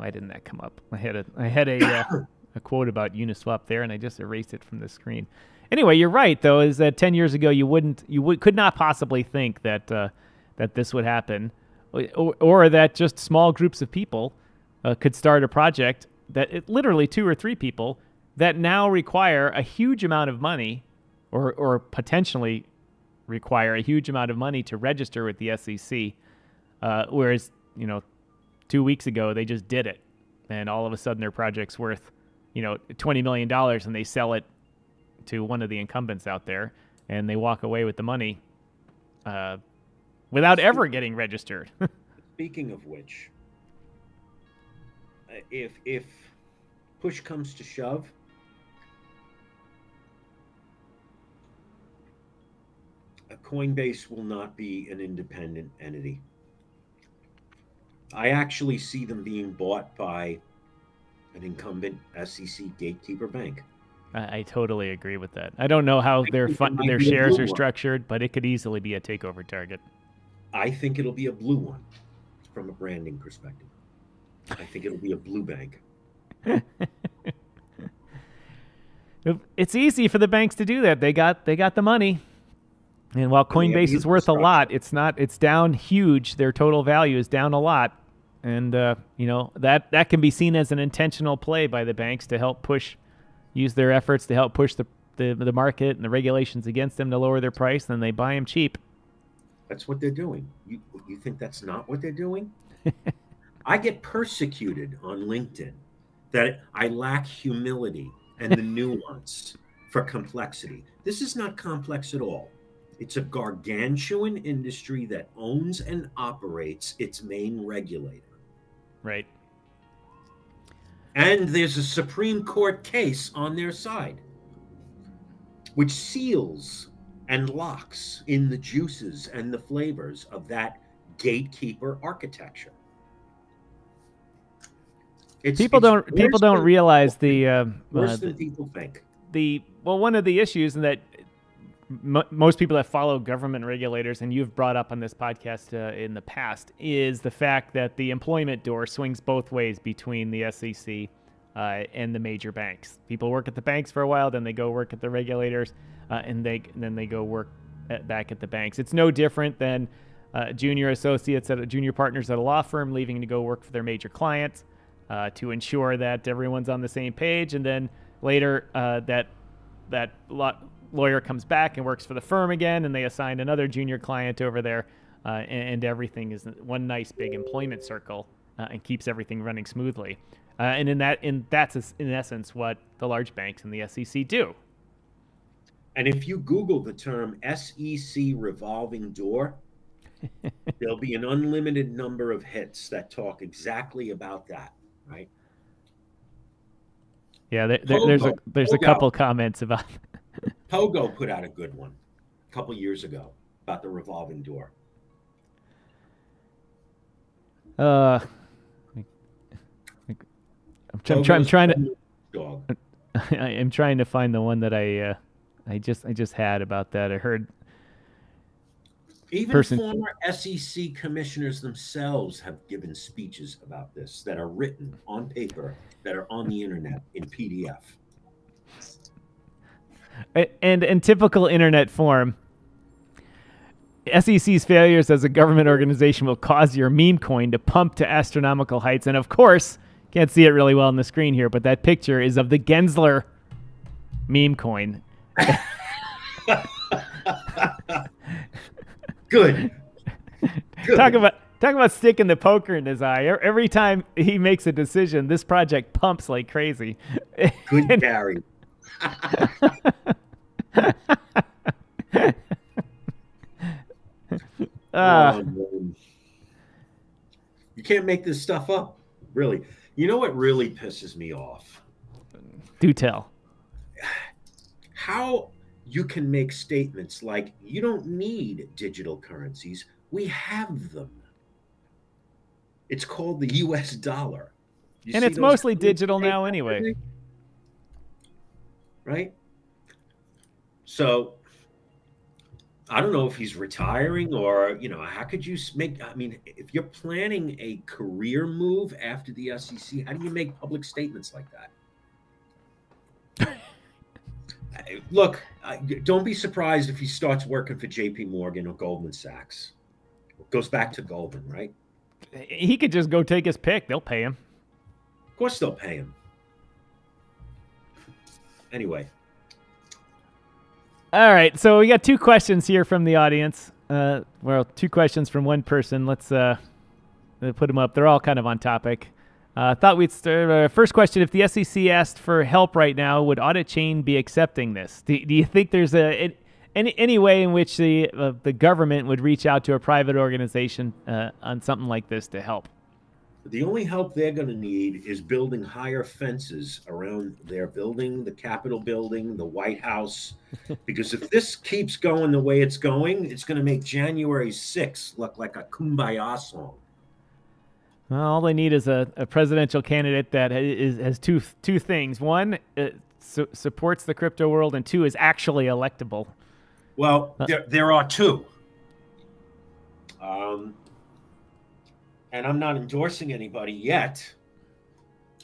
Why didn't that come up? I had a I had a uh, *coughs* a quote about Uniswap there, and I just erased it from the screen. Anyway, you're right though. Is that ten years ago you wouldn't you would could not possibly think that uh, that this would happen, or, or, that just small groups of people uh, could start a project that it, literally two or three people that now require a huge amount of money, or or potentially require a huge amount of money to register with the SEC, uh, whereas you know two weeks ago they just did it, and all of a sudden their project's worth you know twenty million dollars, and they sell it to one of the incumbents out there, and they walk away with the money uh, without ever getting registered. *laughs* Speaking of which, uh, if if push comes to shove, a Coinbase will not be an independent entity. I actually see them being bought by an incumbent SEC gatekeeper bank. I, I totally agree with that. I don't know how their fun, their shares are structured, but it could easily be a takeover target. I think it'll be a blue one from a branding perspective. I think it'll be a blue bank. *laughs* it's easy for the banks to do that. They got they got the money. And while Coinbase is worth a lot, it's not. It's down huge. Their total value is down a lot, and uh, you know that that can be seen as an intentional play by the banks to help push, use their efforts to help push the the, the market and the regulations against them to lower their price. Then they buy them cheap. That's what they're doing. You you think that's not what they're doing? *laughs* I get persecuted on LinkedIn that I lack humility and the *laughs* nuance for complexity. This is not complex at all. It's a gargantuan industry that owns and operates its main regulator. Right. And there's a Supreme Court case on their side, which seals and locks in the juices and the flavors of that gatekeeper architecture. It's, people it's don't people don't realize the uh, worse uh, than people think. The well, one of the issues, and that most people that follow government regulators, and you've brought up on this podcast uh, in the past, is the fact that the employment door swings both ways between the SEC uh, and the major banks. People work at the banks for a while, then they go work at the regulators, uh, and they and then they go work at, back at the banks. It's no different than uh, junior associates at a, junior partners at a law firm leaving to go work for their major clients uh, to ensure that everyone's on the same page, and then later uh, that that lawyer comes back and works for the firm again, and they assign another junior client over there, uh, and, and, everything is one nice big employment circle uh, and keeps everything running smoothly. Uh, and in that, in that's in essence what the large banks and the SEC do. And if you Google the term SEC revolving door, *laughs* there'll be an unlimited number of hits that talk exactly about that, right? Yeah, there, there, there's a there's a couple comments about. Pogo put out a good one a couple years ago about the revolving door. Uh, I'm, I'm, try, I'm trying to. Dog. *laughs* I am trying to find the one that I uh, I just I just had about that. I heard even person... former SEC commissioners themselves have given speeches about this that are written on paper that are on the internet in PDF. And in typical internet form, SEC's failures as a government organization will cause your meme coin to pump to astronomical heights. And of course, can't see it really well on the screen here, but that picture is of the Gensler meme coin. *laughs* Good. Good. Talk about talk about sticking the poker in his eye. Every time he makes a decision, this project pumps like crazy. Good *laughs* Gary. *laughs* uh, you can't make this stuff up, really. You know what really pisses me off? Do tell. How you can make statements like, you don't need digital currencies, we have them. It's called the US dollar. You and it's mostly digital now, anyway. Right? So I don't know if he's retiring or, you know, how could you make, I mean, if you're planning a career move after the SEC, how do you make public statements like that? *laughs* look, don't be surprised if he starts working for J.P. Morgan or Goldman Sachs. Goes back to Goldman, right? He could just go take his pick. They'll pay him. Of course, they'll pay him. Anyway. All right, so we got two questions here from the audience. Uh, well, two questions from one person. Let's uh, put them up. They're all kind of on topic. Uh, thought we'd start. Uh, first question: If the SEC asked for help right now, would Auditchain be accepting this? Do, do you think there's a any any way in which the uh, the government would reach out to a private organization uh, on something like this to help? The only help they're going to need is building higher fences around their building, the Capitol building, the White House, *laughs* because if this keeps going the way it's going, it's going to make January 6th look like a kumbaya song. Well, all they need is a, a presidential candidate that is, has two two things. One, su- supports the crypto world, and two, is actually electable. Well, uh, there, there are two. Um, and I'm not endorsing anybody yet.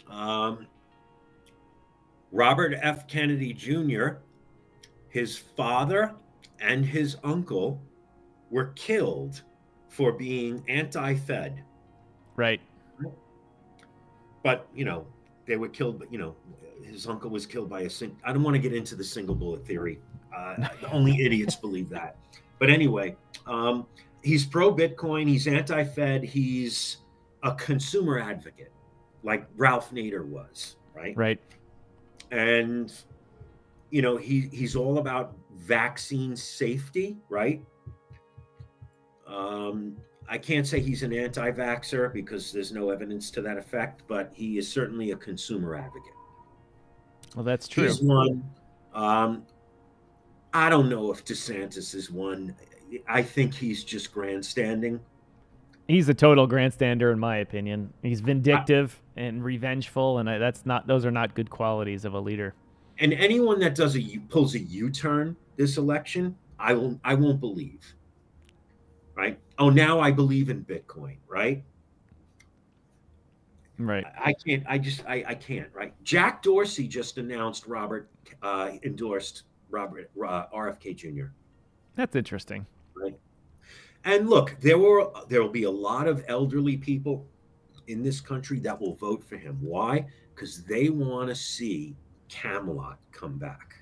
Um, Robert F. Kennedy Jr., his father and his uncle were killed for being anti Fed. Right. But, you know, they were killed, but, you know, his uncle was killed by a sing. I don't want to get into the single bullet theory. Uh, only idiots believe that. But anyway, um, he's pro Bitcoin. He's anti Fed. He's a consumer advocate, like Ralph Nader was, right? Right. And you know, he he's all about vaccine safety, right? Um, I can't say he's an anti-vaxxer because there's no evidence to that effect, but he is certainly a consumer advocate. Well, that's true. He's one. Um, I don't know if DeSantis is one. I think he's just grandstanding. He's a total grandstander, in my opinion. He's vindictive I, and revengeful, and I, that's not; those are not good qualities of a leader. And anyone that does a pulls a U-turn this election, I will I won't believe. Right? Oh, now I believe in Bitcoin. Right? Right. I can't. I just. I. I can't. Right. Jack Dorsey just announced Robert uh, endorsed Robert uh, RFK Jr. That's interesting. Right. And look, there were there will be a lot of elderly people in this country that will vote for him. Why? Because they want to see Camelot come back.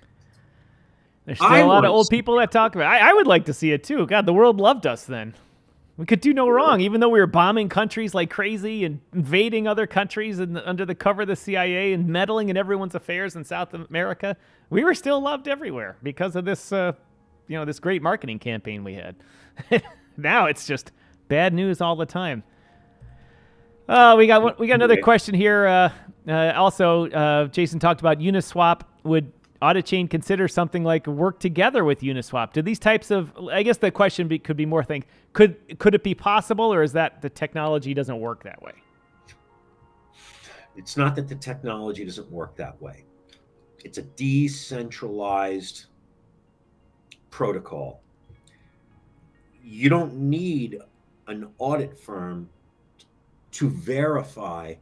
There's still I a lot of old people that talk about. It. I, I would like to see it too. God, the world loved us then. We could do no wrong, even though we were bombing countries like crazy and invading other countries and under the cover of the CIA and meddling in everyone's affairs in South America. We were still loved everywhere because of this, uh, you know, this great marketing campaign we had. *laughs* now it's just bad news all the time. Uh, we got we got another question here. Uh, uh, also, uh, Jason talked about Uniswap would Auditchain consider something like work together with Uniswap? Do these types of I guess the question be, could be more think could could it be possible or is that the technology doesn't work that way? It's not that the technology doesn't work that way. It's a decentralized protocol. You don't need an audit firm to verify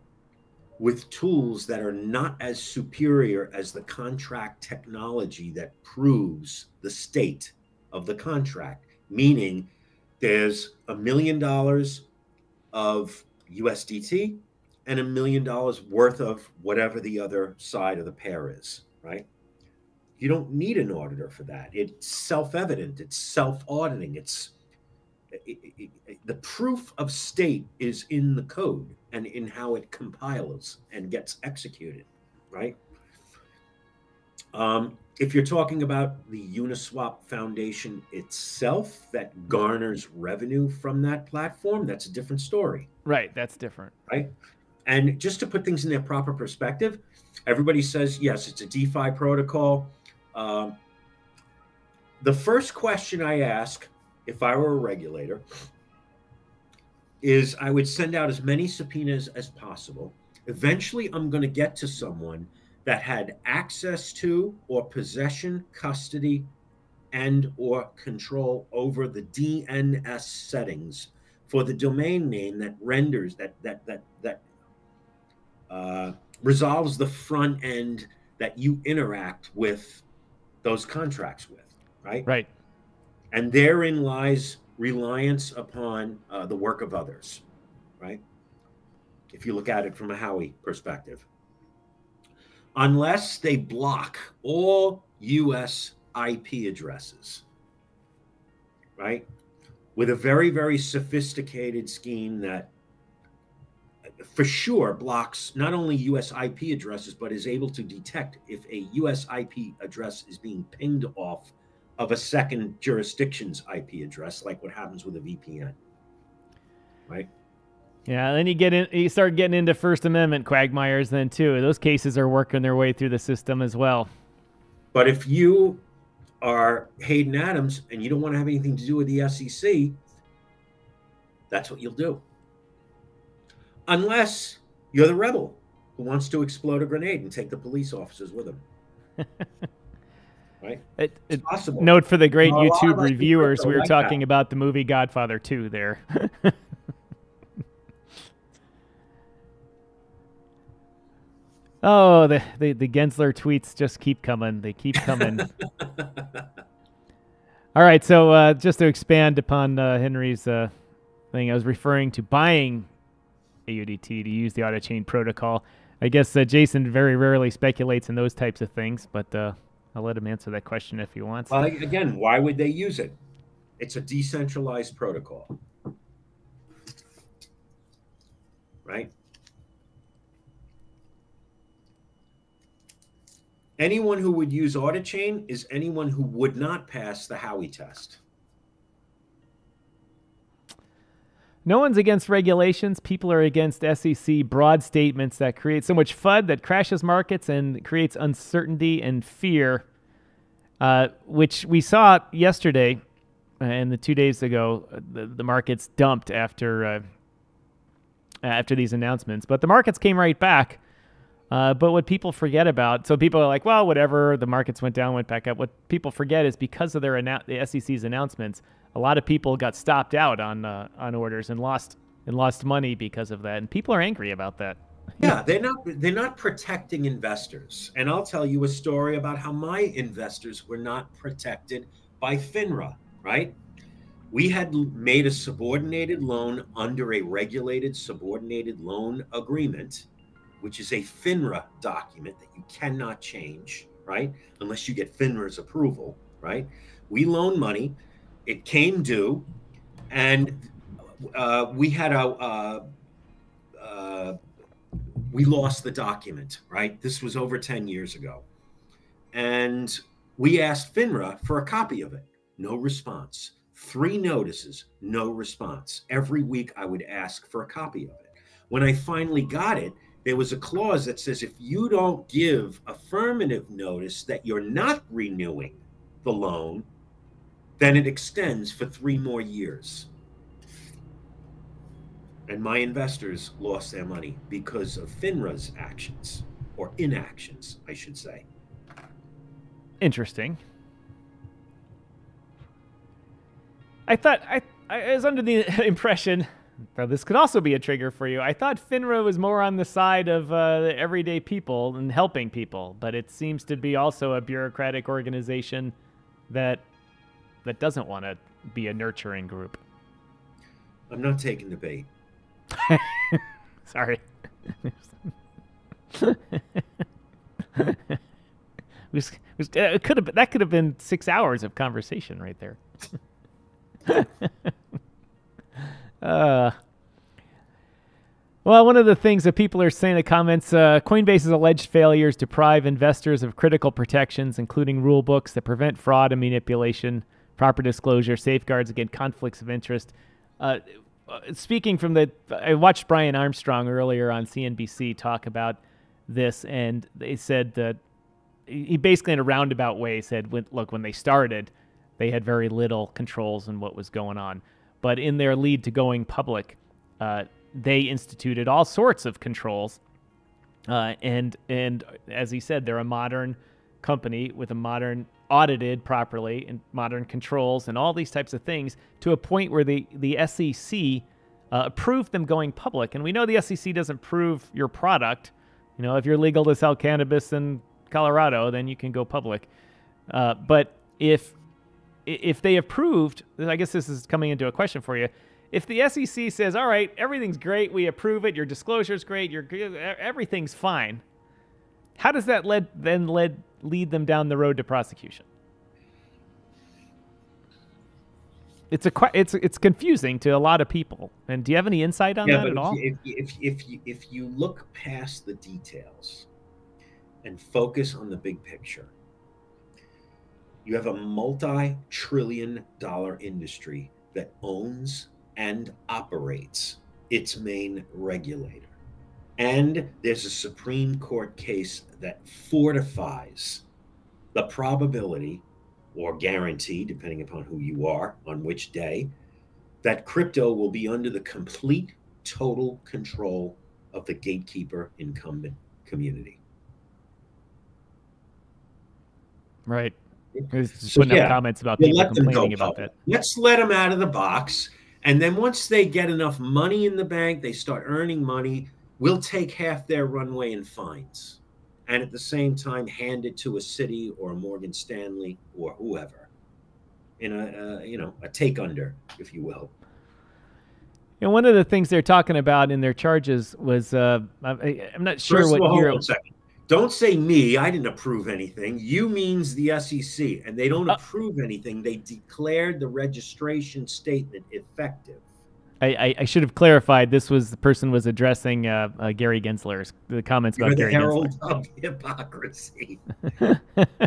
with tools that are not as superior as the contract technology that proves the state of the contract, meaning there's a million dollars of USDT and a million dollars worth of whatever the other side of the pair is, right? You don't need an auditor for that. It's self evident, it's self auditing, it's it, it, it, the proof of state is in the code and in how it compiles and gets executed, right? Um, if you're talking about the Uniswap Foundation itself that garners revenue from that platform, that's a different story. Right, that's different. Right. And just to put things in their proper perspective, everybody says, yes, it's a DeFi protocol. Um, the first question I ask if I were a regulator is I would send out as many subpoenas as possible. Eventually, I'm going to get to someone that had access to or possession, custody, and or control over the DNS settings for the domain name that renders that that that that uh, resolves the front end that you interact with those contracts with, right? Right. And therein lies reliance upon uh, the work of others, right? If you look at it from a Howey perspective. Unless they block all US IP addresses, right? With a very, very sophisticated scheme that for sure blocks not only US IP addresses, but is able to detect if a US IP address is being pinged off of a second jurisdiction's IP address, like what happens with a VPN. Right? Yeah, then you get in, you start getting into First Amendment quagmires then too. Those cases are working their way through the system as well. But if you are Hayden Adams and you don't want to have anything to do with the SEC, that's what you'll do. Unless you're the rebel who wants to explode a grenade and take the police officers with him. *laughs* right? It, it, possible. Note for the great YouTube reviewers, we were like talking that. about the movie Godfather 2 there. *laughs* oh, the, the, the Gensler tweets just keep coming. They keep coming. *laughs* All right, so uh, just to expand upon uh, Henry's uh, thing, I was referring to buying AUDT to use the Auditchain protocol. I guess uh, Jason very rarely speculates in those types of things, but uh, I'll let him answer that question if he wants. Well, again, why would they use it? It's a decentralized protocol. Right? Anyone who would use Auditchain is anyone who would not pass the Howey test. No one's against regulations. People are against SEC broad statements that create so much FUD that crashes markets and creates uncertainty and fear, uh, which we saw yesterday and the two days ago. The, the markets dumped after uh, after these announcements, but the markets came right back. Uh, but what people forget about, so people are like, well, whatever, the markets went down, went back up. What people forget is because of their annou- the SEC's announcements, a lot of people got stopped out on uh, on orders and lost and lost money because of that, and people are angry about that. *laughs* Yeah, they're not they're not protecting investors. And I'll tell you a story about how my investors were not protected by FINRA, right? We had made a subordinated loan under a regulated subordinated loan agreement which is a FINRA document that you cannot change, right? Unless you get FINRA's approval, right? We loan money, it came due, and uh, we had a, uh, uh, we lost the document, right? This was over 10 years ago. And we asked FINRA for a copy of it. No response. Three notices, no response. Every week I would ask for a copy of it. When I finally got it, there was a clause that says if you don't give affirmative notice that you're not renewing the loan, then it extends for three more years. And my investors lost their money because of FINRA's actions or inactions, I should say. Interesting. I thought I, I was under the *laughs* impression now, this could also be a trigger for you. I thought FINRA was more on the side of uh, everyday people and helping people, but it seems to be also a bureaucratic organization that that doesn't want to be a nurturing group. I'm not taking the bait. *laughs* Sorry. *laughs* it was, it, was, it could have that could have been six hours of conversation right there. *laughs* Uh, well, one of the things that people are saying in the comments uh, Coinbase's alleged failures deprive investors of critical protections, including rule books that prevent fraud and manipulation, proper disclosure, safeguards against conflicts of interest. Uh, speaking from the, I watched Brian Armstrong earlier on CNBC talk about this, and they said that he basically, in a roundabout way, said, look, when they started, they had very little controls on what was going on. But in their lead to going public, uh, they instituted all sorts of controls. Uh, and and as he said, they're a modern company with a modern audited properly and modern controls and all these types of things to a point where the the SEC uh, approved them going public. And we know the SEC doesn't prove your product. You know, if you're legal to sell cannabis in Colorado, then you can go public. Uh, but if if they approved, I guess this is coming into a question for you. If the SEC says, "All right, everything's great, we approve it, your disclosure's great, your everything's fine," how does that lead then lead lead them down the road to prosecution? It's a it's it's confusing to a lot of people. And do you have any insight on yeah, that at all? If, if if you, if you look past the details and focus on the big picture, you have a multi trillion dollar industry that owns and operates its main regulator. And there's a Supreme Court case that fortifies the probability or guarantee, depending upon who you are on which day, that crypto will be under the complete total control of the gatekeeper incumbent community. Right. Just so, putting yeah, up comments about people complaining about that. Let's let them out of the box. And then once they get enough money in the bank, they start earning money, we'll take half their runway in fines. And at the same time, hand it to a Citi or a Morgan Stanley or whoever in a, uh, you know, a take under, if you will. And one of the things they're talking about in their charges was uh, I, am not sure First what year. Don't say me. I didn't approve anything. You means the SEC, and they don't uh, approve anything. They declared the registration statement effective. I, I, should have clarified. This was the person was addressing uh, uh, Gary Gensler's the comments about You're Gary the herald Gensler. of hypocrisy.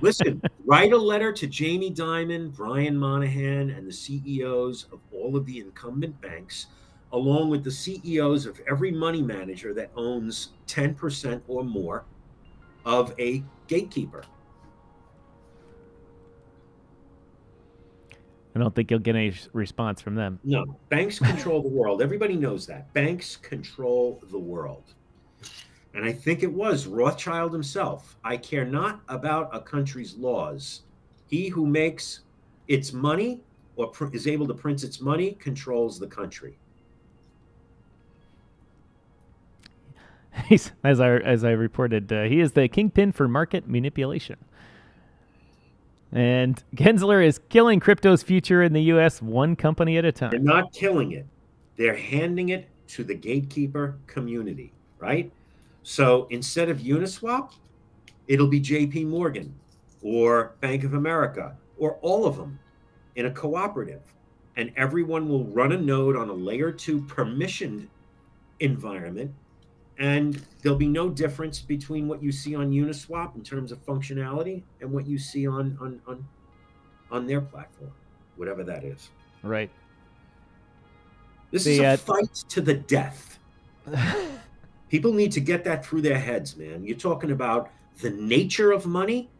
Listen, write a letter to Jamie Dimon, Brian Moynihan, and the CEOs of all of the incumbent banks, along with the CEOs of every money manager that owns 10% or more of a gatekeeper. I don't think you'll get any response from them. No, banks control the world. Everybody knows that. Banks control the world. And I think it was Rothschild himself. I care not about a country's laws. He who makes its money or is able to print its money controls the country. *laughs* He's, as I as I reported, uh, he is the kingpin for market manipulation. And *laughs* Gensler is killing crypto's future in the U.S. one company at a time. They're not killing it; they're handing it to the gatekeeper community, right? So instead of Uniswap, it'll be J.P. Morgan or Bank of America or all of them in a cooperative, and everyone will run a node on a layer two permissioned environment and there'll be no difference between what you see on Uniswap in terms of functionality and what you see on on on, on their platform, whatever that is. Right. This the, is a uh, fight to the death. *laughs* People need to get that through their heads, man. You're talking about the nature of money,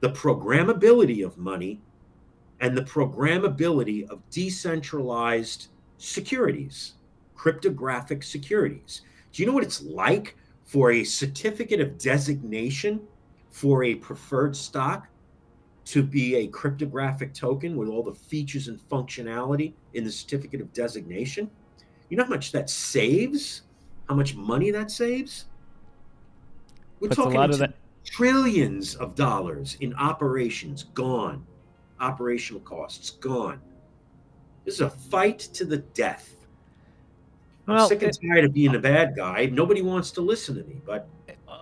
the programmability of money, and the programmability of decentralized securities, cryptographic securities. Do you know what it's like for a certificate of designation for a preferred stock to be a cryptographic token with all the features and functionality in the certificate of designation? You know how much that saves? How much money that saves? We're Puts talking of trillions of dollars in operations gone, operational costs gone. This is a fight to the death. I'm well, sick and tired of being a bad guy. Nobody wants to listen to me, but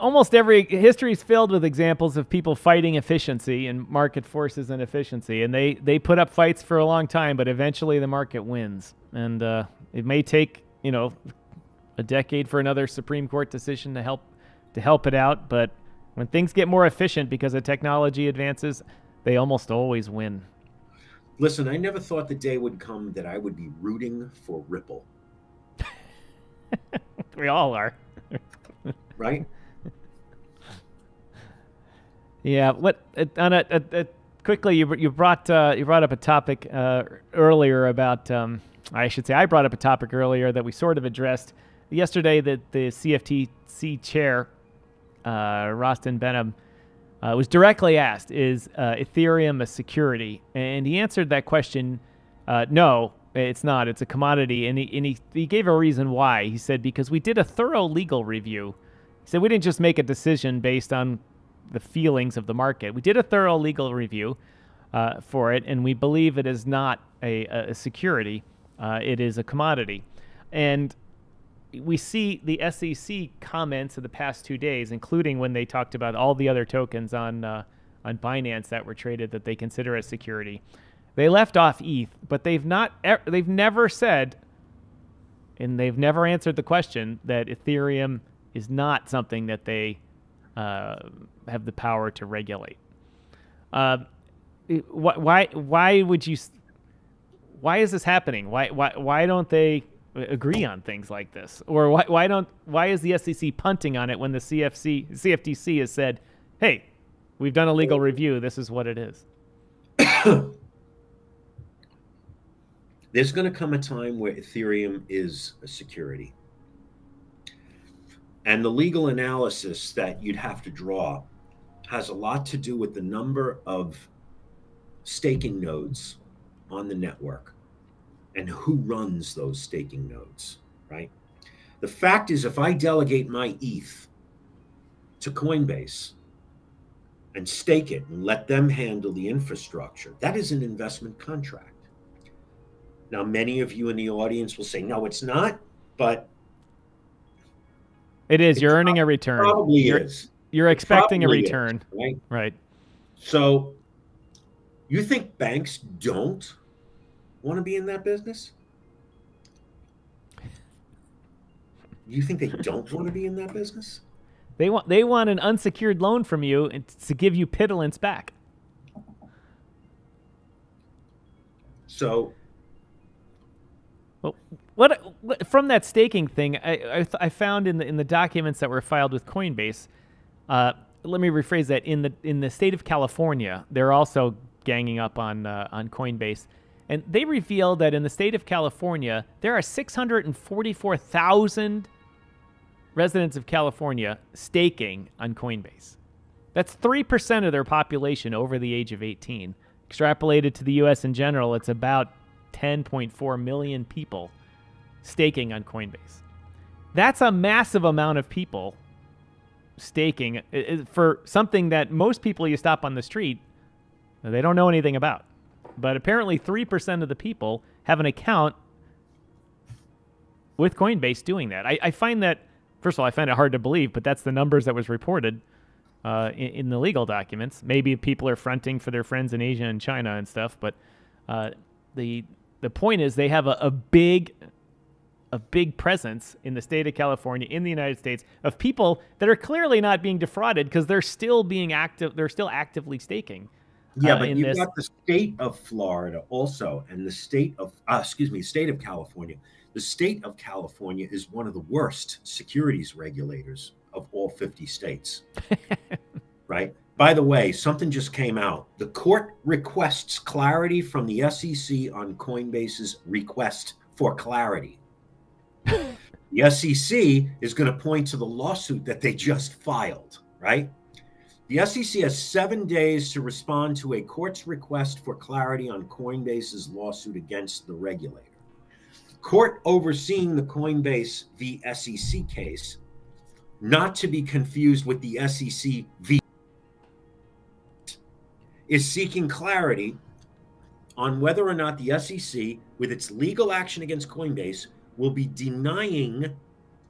almost every history is filled with examples of people fighting efficiency and market forces and efficiency, and they they put up fights for a long time, but eventually the market wins, and uh, it may take you know a decade for another Supreme Court decision to help to help it out, but when things get more efficient because of technology advances, they almost always win. Listen, I never thought the day would come that I would be rooting for Ripple. *laughs* we all are. right? Yeah. What on a, a, a quickly you you brought uh, you brought up a topic uh, earlier about um, I should say I brought up a topic earlier that we sort of addressed yesterday. That the CFTC chair uh, Rostin Behnam uh, was directly asked, "Is uh, Ethereum a security?" And he answered that question, uh, "No." It's not. It's a commodity. And, he, and he, he gave a reason why. He said, because we did a thorough legal review. He said, we didn't just make a decision based on the feelings of the market. We did a thorough legal review uh, for it, and we believe it is not a, a security, uh, it is a commodity. And we see the SEC comments of the past two days, including when they talked about all the other tokens on, uh, on Binance that were traded that they consider a security. They left off ETH, but they've not they've never said and they've never answered the question that Ethereum is not something that they uh, have the power to regulate. Uh, why why would you why is this happening? Why why why don't they agree on things like this? Or why why don't why is the SEC punting on it when the CFC CFTC has said, "Hey, we've done a legal review. This is what it is." *coughs* There's going to come a time where Ethereum is a security. And the legal analysis that you'd have to draw has a lot to do with the number of staking nodes on the network and who runs those staking nodes, right? The fact is, if I delegate my ETH to Coinbase and stake it and let them handle the infrastructure, that is an investment contract. Now, many of you in the audience will say, no, it's not, but it is. You're earning a return. Probably you're, is. You're expecting a return. Is, right? Right. So you think banks don't want to be in that business? You think they *laughs* don't want to be in that business? They want they want an unsecured loan from you to give you piddlings back. So, well, what, what from that staking thing, I, I, I, found in the in the documents that were filed with Coinbase. Uh, let me rephrase that. In the in the state of California, they're also ganging up on uh, on Coinbase, and they reveal that in the state of California, there are 644,000 residents of California staking on Coinbase. That's 3% of their population over the age of 18. Extrapolated to the US in general, it's about 10.4 million people staking on Coinbase. That's a massive amount of people staking for something that most people you stop on the street they don't know anything about. But apparently 3% of the people have an account with Coinbase doing that. I, I find that first of all, I find it hard to believe, but that's the numbers that was reported uh, in, in, the legal documents. Maybe people are fronting for their friends in Asia and China and stuff, but uh, the the point is they have a, a big a big presence in the state of California, in the United States, of people that are clearly not being defrauded because they're still being active. They're still actively staking. Yeah, uh, but you've this. got the state of Florida also, and the state of uh, excuse me, state of California the state of California is one of the worst securities regulators of all 50 states. *laughs* right? By the way, something just came out. The court requests clarity from the SEC on Coinbase's request for clarity. *laughs* the SEC is going to point to the lawsuit that they just filed, right? The SEC has seven days to respond to a court's request for clarity on Coinbase's lawsuit against the regulator court overseeing the Coinbase v. SEC case, not to be confused with the SEC v. is seeking clarity on whether or not the SEC, with its legal action against Coinbase, will be denying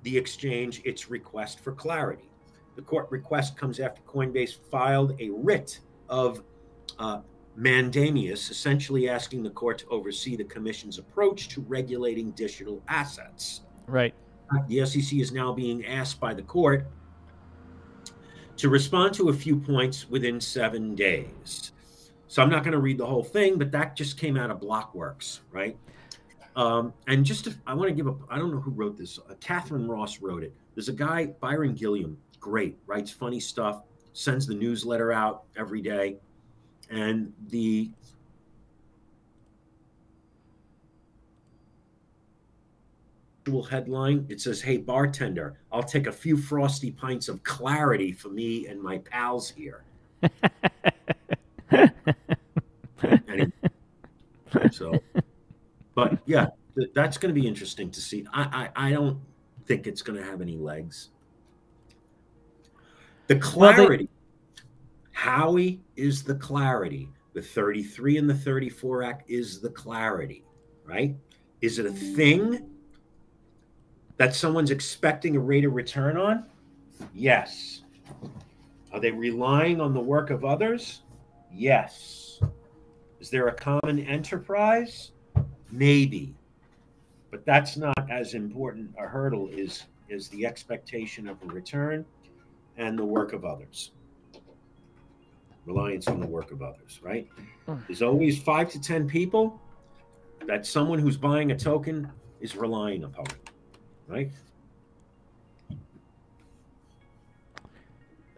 the exchange its request for clarity. The court request comes after Coinbase filed a writ of uh, mandamus, essentially asking the court to oversee the commission's approach to regulating digital assets. Right. The SEC is now being asked by the court to respond to a few points within seven days. So I'm not going to read the whole thing, but that just came out of Blockworks, right? Um, and just to, I want to give a, I don't know who wrote this. Uh, Catherine Ross wrote it. There's a guy, Byron Gilliam, great, writes funny stuff, sends the newsletter out every day and the headline it says hey bartender i'll take a few frosty pints of clarity for me and my pals here *laughs* so but yeah that's going to be interesting to see I, I, I don't think it's going to have any legs the clarity Howey, is the clarity. The 33 and the 34 Act is the clarity, right? Is it a mm-hmm. thing that someone's expecting a rate of return on? Yes. Are they relying on the work of others? Yes. Is there a common enterprise? Maybe. But that's not as important a hurdle is is the expectation of a return and the work of others reliance on the work of others, right? Hmm. There's always five to 10 people that someone who's buying a token is relying upon, right?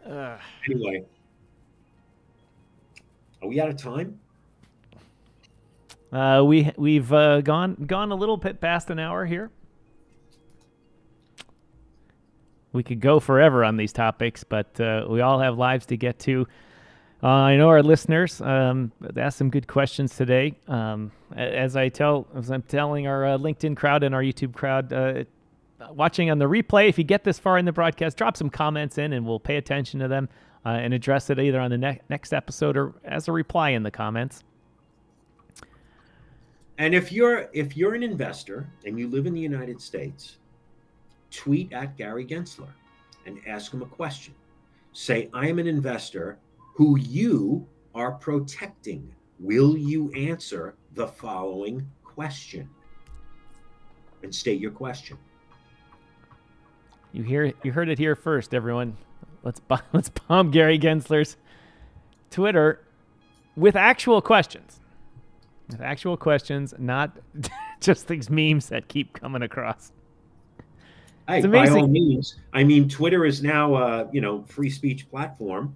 Uh, anyway, are we out of time? Uh, we we've uh, gone gone a little bit past an hour here. We could go forever on these topics, but uh, we all have lives to get to. Uh, I know our listeners um, asked some good questions today. Um, as I tell, as I'm telling our uh, LinkedIn crowd and our YouTube crowd, uh, watching on the replay, if you get this far in the broadcast, drop some comments in, and we'll pay attention to them and address it either on the ne- next episode or as a reply in the comments. And if you're if you're an investor and you live in the United States, tweet at Gary Gensler and ask him a question. Say, I am an investor who you are protecting. Will you answer the following question? And state your question. You hear you heard it here first, everyone. Let's *laughs* let's bomb Gary Gensler's Twitter with actual questions. Actual questions, not *laughs* just these memes that keep coming across. Hey, by all means. I mean, Twitter is now, uh, you know, free speech platform.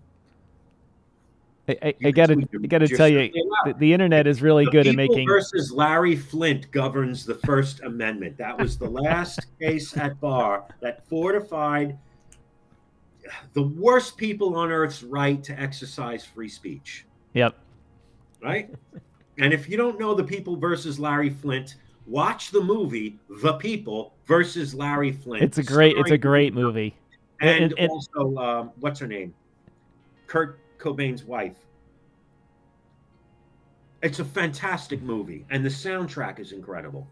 I, I, I gotta, I gotta tell you, the, the, internet is really the good at making. Versus Larry Flynt governs the First Amendment. That was the last *laughs* case at bar that fortified the worst people on earth's right to exercise free speech. Yep. Right. And if you don't know the people versus Larry Flynt, watch the movie The People versus Larry Flynt. It's a great, it's a great movie. And also, um, what's her name? Kurt Cobain's wife. It's a fantastic movie, and the soundtrack is incredible.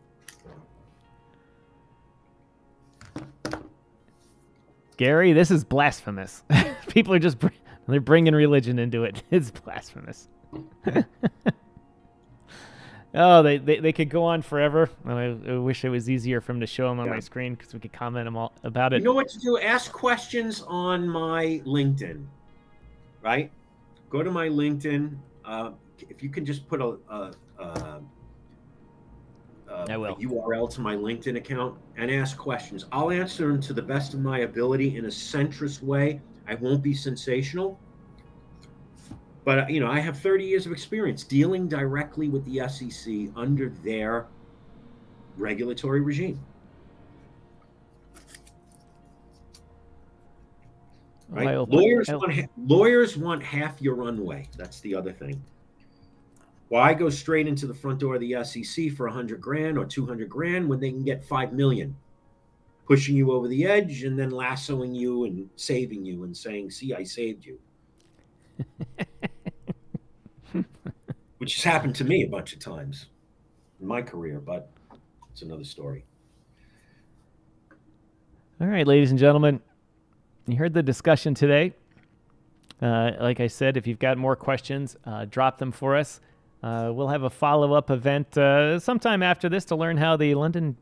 Gary, this is blasphemous. *laughs* People are just they're bringing religion into it. *laughs* It's blasphemous. *laughs* oh, they, they, they could go on forever. I, I, wish it was easier for them to show them on yeah. my screen because we could comment them all about it. You know what to do? Ask questions on my LinkedIn, right? Go to my LinkedIn. Uh, if you can just put a, a, a uh, URL to my LinkedIn account and ask questions. I'll answer them to the best of my ability in a centrist way. I won't be sensational. But uh, you know, I have 30 years of experience dealing directly with the SEC under their regulatory regime. Right? lawyers, want, lawyers want half your runway. That's the other thing. Why go straight into the front door of the SEC for 100 grand or 200 grand when they can get 5 million? Pushing you over the edge and then lassoing you and saving you and saying, See, I saved you. *laughs* *laughs* Which has happened to me a bunch of times in my career, but it's another story. All right, ladies and gentlemen, you heard the discussion today. Uh, like I said, if you've got more questions, uh, drop them for us. Uh, we'll have a follow up event uh, sometime after this to learn how the London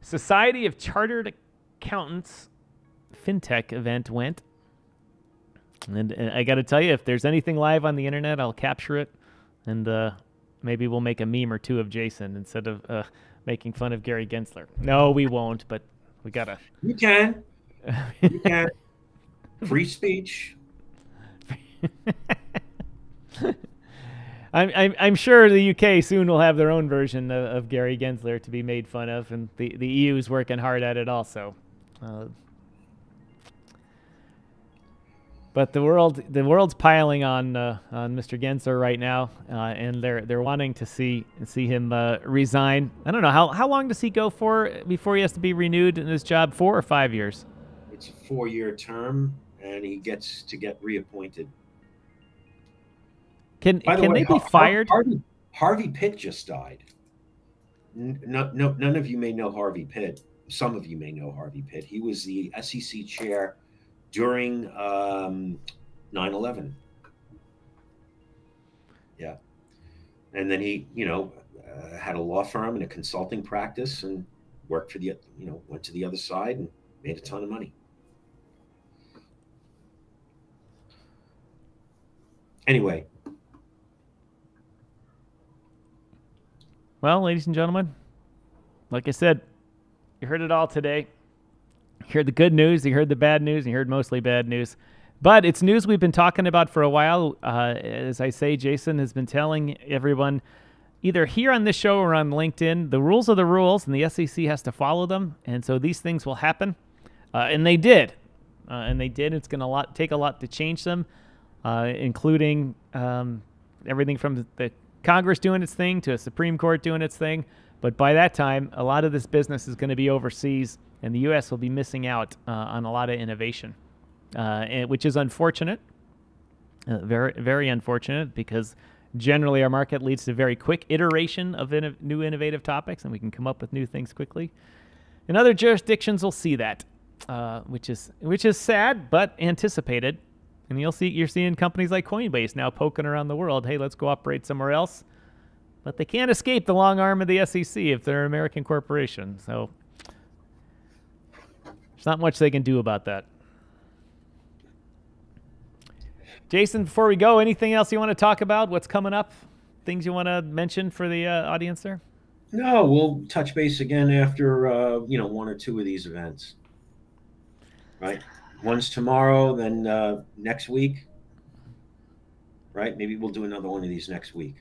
Society of Chartered Accountants FinTech event went. And, and I got to tell you, if there's anything live on the internet, I'll capture it. And uh, maybe we'll make a meme or two of Jason instead of uh, making fun of Gary Gensler. No, we won't, but we got to. You can. *laughs* You can. Free speech. *laughs* I'm, I'm, I'm sure the UK soon will have their own version of, of, Gary Gensler to be made fun of, and the, the EU is working hard at it also. Uh, but the world the world's piling on uh, on Mr. Gensler right now, uh, and they're they're wanting to see see him uh, resign. I don't know how how long does he go for before he has to be renewed in his job? Four or five years? It's a four year term, and he gets to get reappointed. Can the can way, they be fired? Harvey, Harvey Pitt just died. No, no, none of you may know Harvey Pitt. Some of you may know Harvey Pitt. He was the SEC chair during um, 9/11. Yeah, and then he, you know, uh, had a law firm and a consulting practice, and worked for the, you know, went to the other side and made a ton of money. Anyway, Well, ladies and gentlemen, like I said, you heard it all today. You heard the good news, you heard the bad news, you heard mostly bad news. But it's news we've been talking about for a while. Uh, as I say, Jason has been telling everyone, either here on this show or on LinkedIn, the rules are the rules, and the SEC has to follow them. And so these things will happen. Uh, and they did. Uh, and they did. It's going to take a lot to change them, uh, including um, everything from the Congress doing its thing to a Supreme Court doing its thing. But by that time, a lot of this business is going to be overseas, and the U.S. will be missing out uh, on a lot of innovation, uh, and, which is unfortunate. Uh, very, very unfortunate because generally our market leads to very quick iteration of inno- new innovative topics, and we can come up with new things quickly. In other jurisdictions, we'll see that, uh, which is which is sad but anticipated. And you'll see you're seeing companies like Coinbase now poking around the world. Hey, let's go operate somewhere else. But they can't escape the long arm of the SEC if they're an American corporation. So There's not much they can do about that. Jason, before we go, anything else you want to talk about? What's coming up? Things you want to mention for the uh, audience there? No, we'll touch base again after uh, you know one or two of these events. Right, one's tomorrow, then uh, next week. Right, maybe we'll do another one of these next week.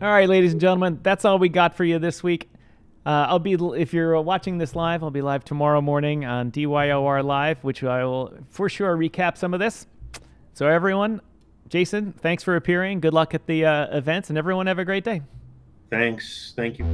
All right, ladies and gentlemen, that's all we got for you this week. Uh, I'll be if you're watching this live, I'll be live tomorrow morning on DYOR Live, which I will for sure recap some of this. So everyone, Jason, thanks for appearing. Good luck at the uh, events, and everyone have a great day. Thanks. Thank you.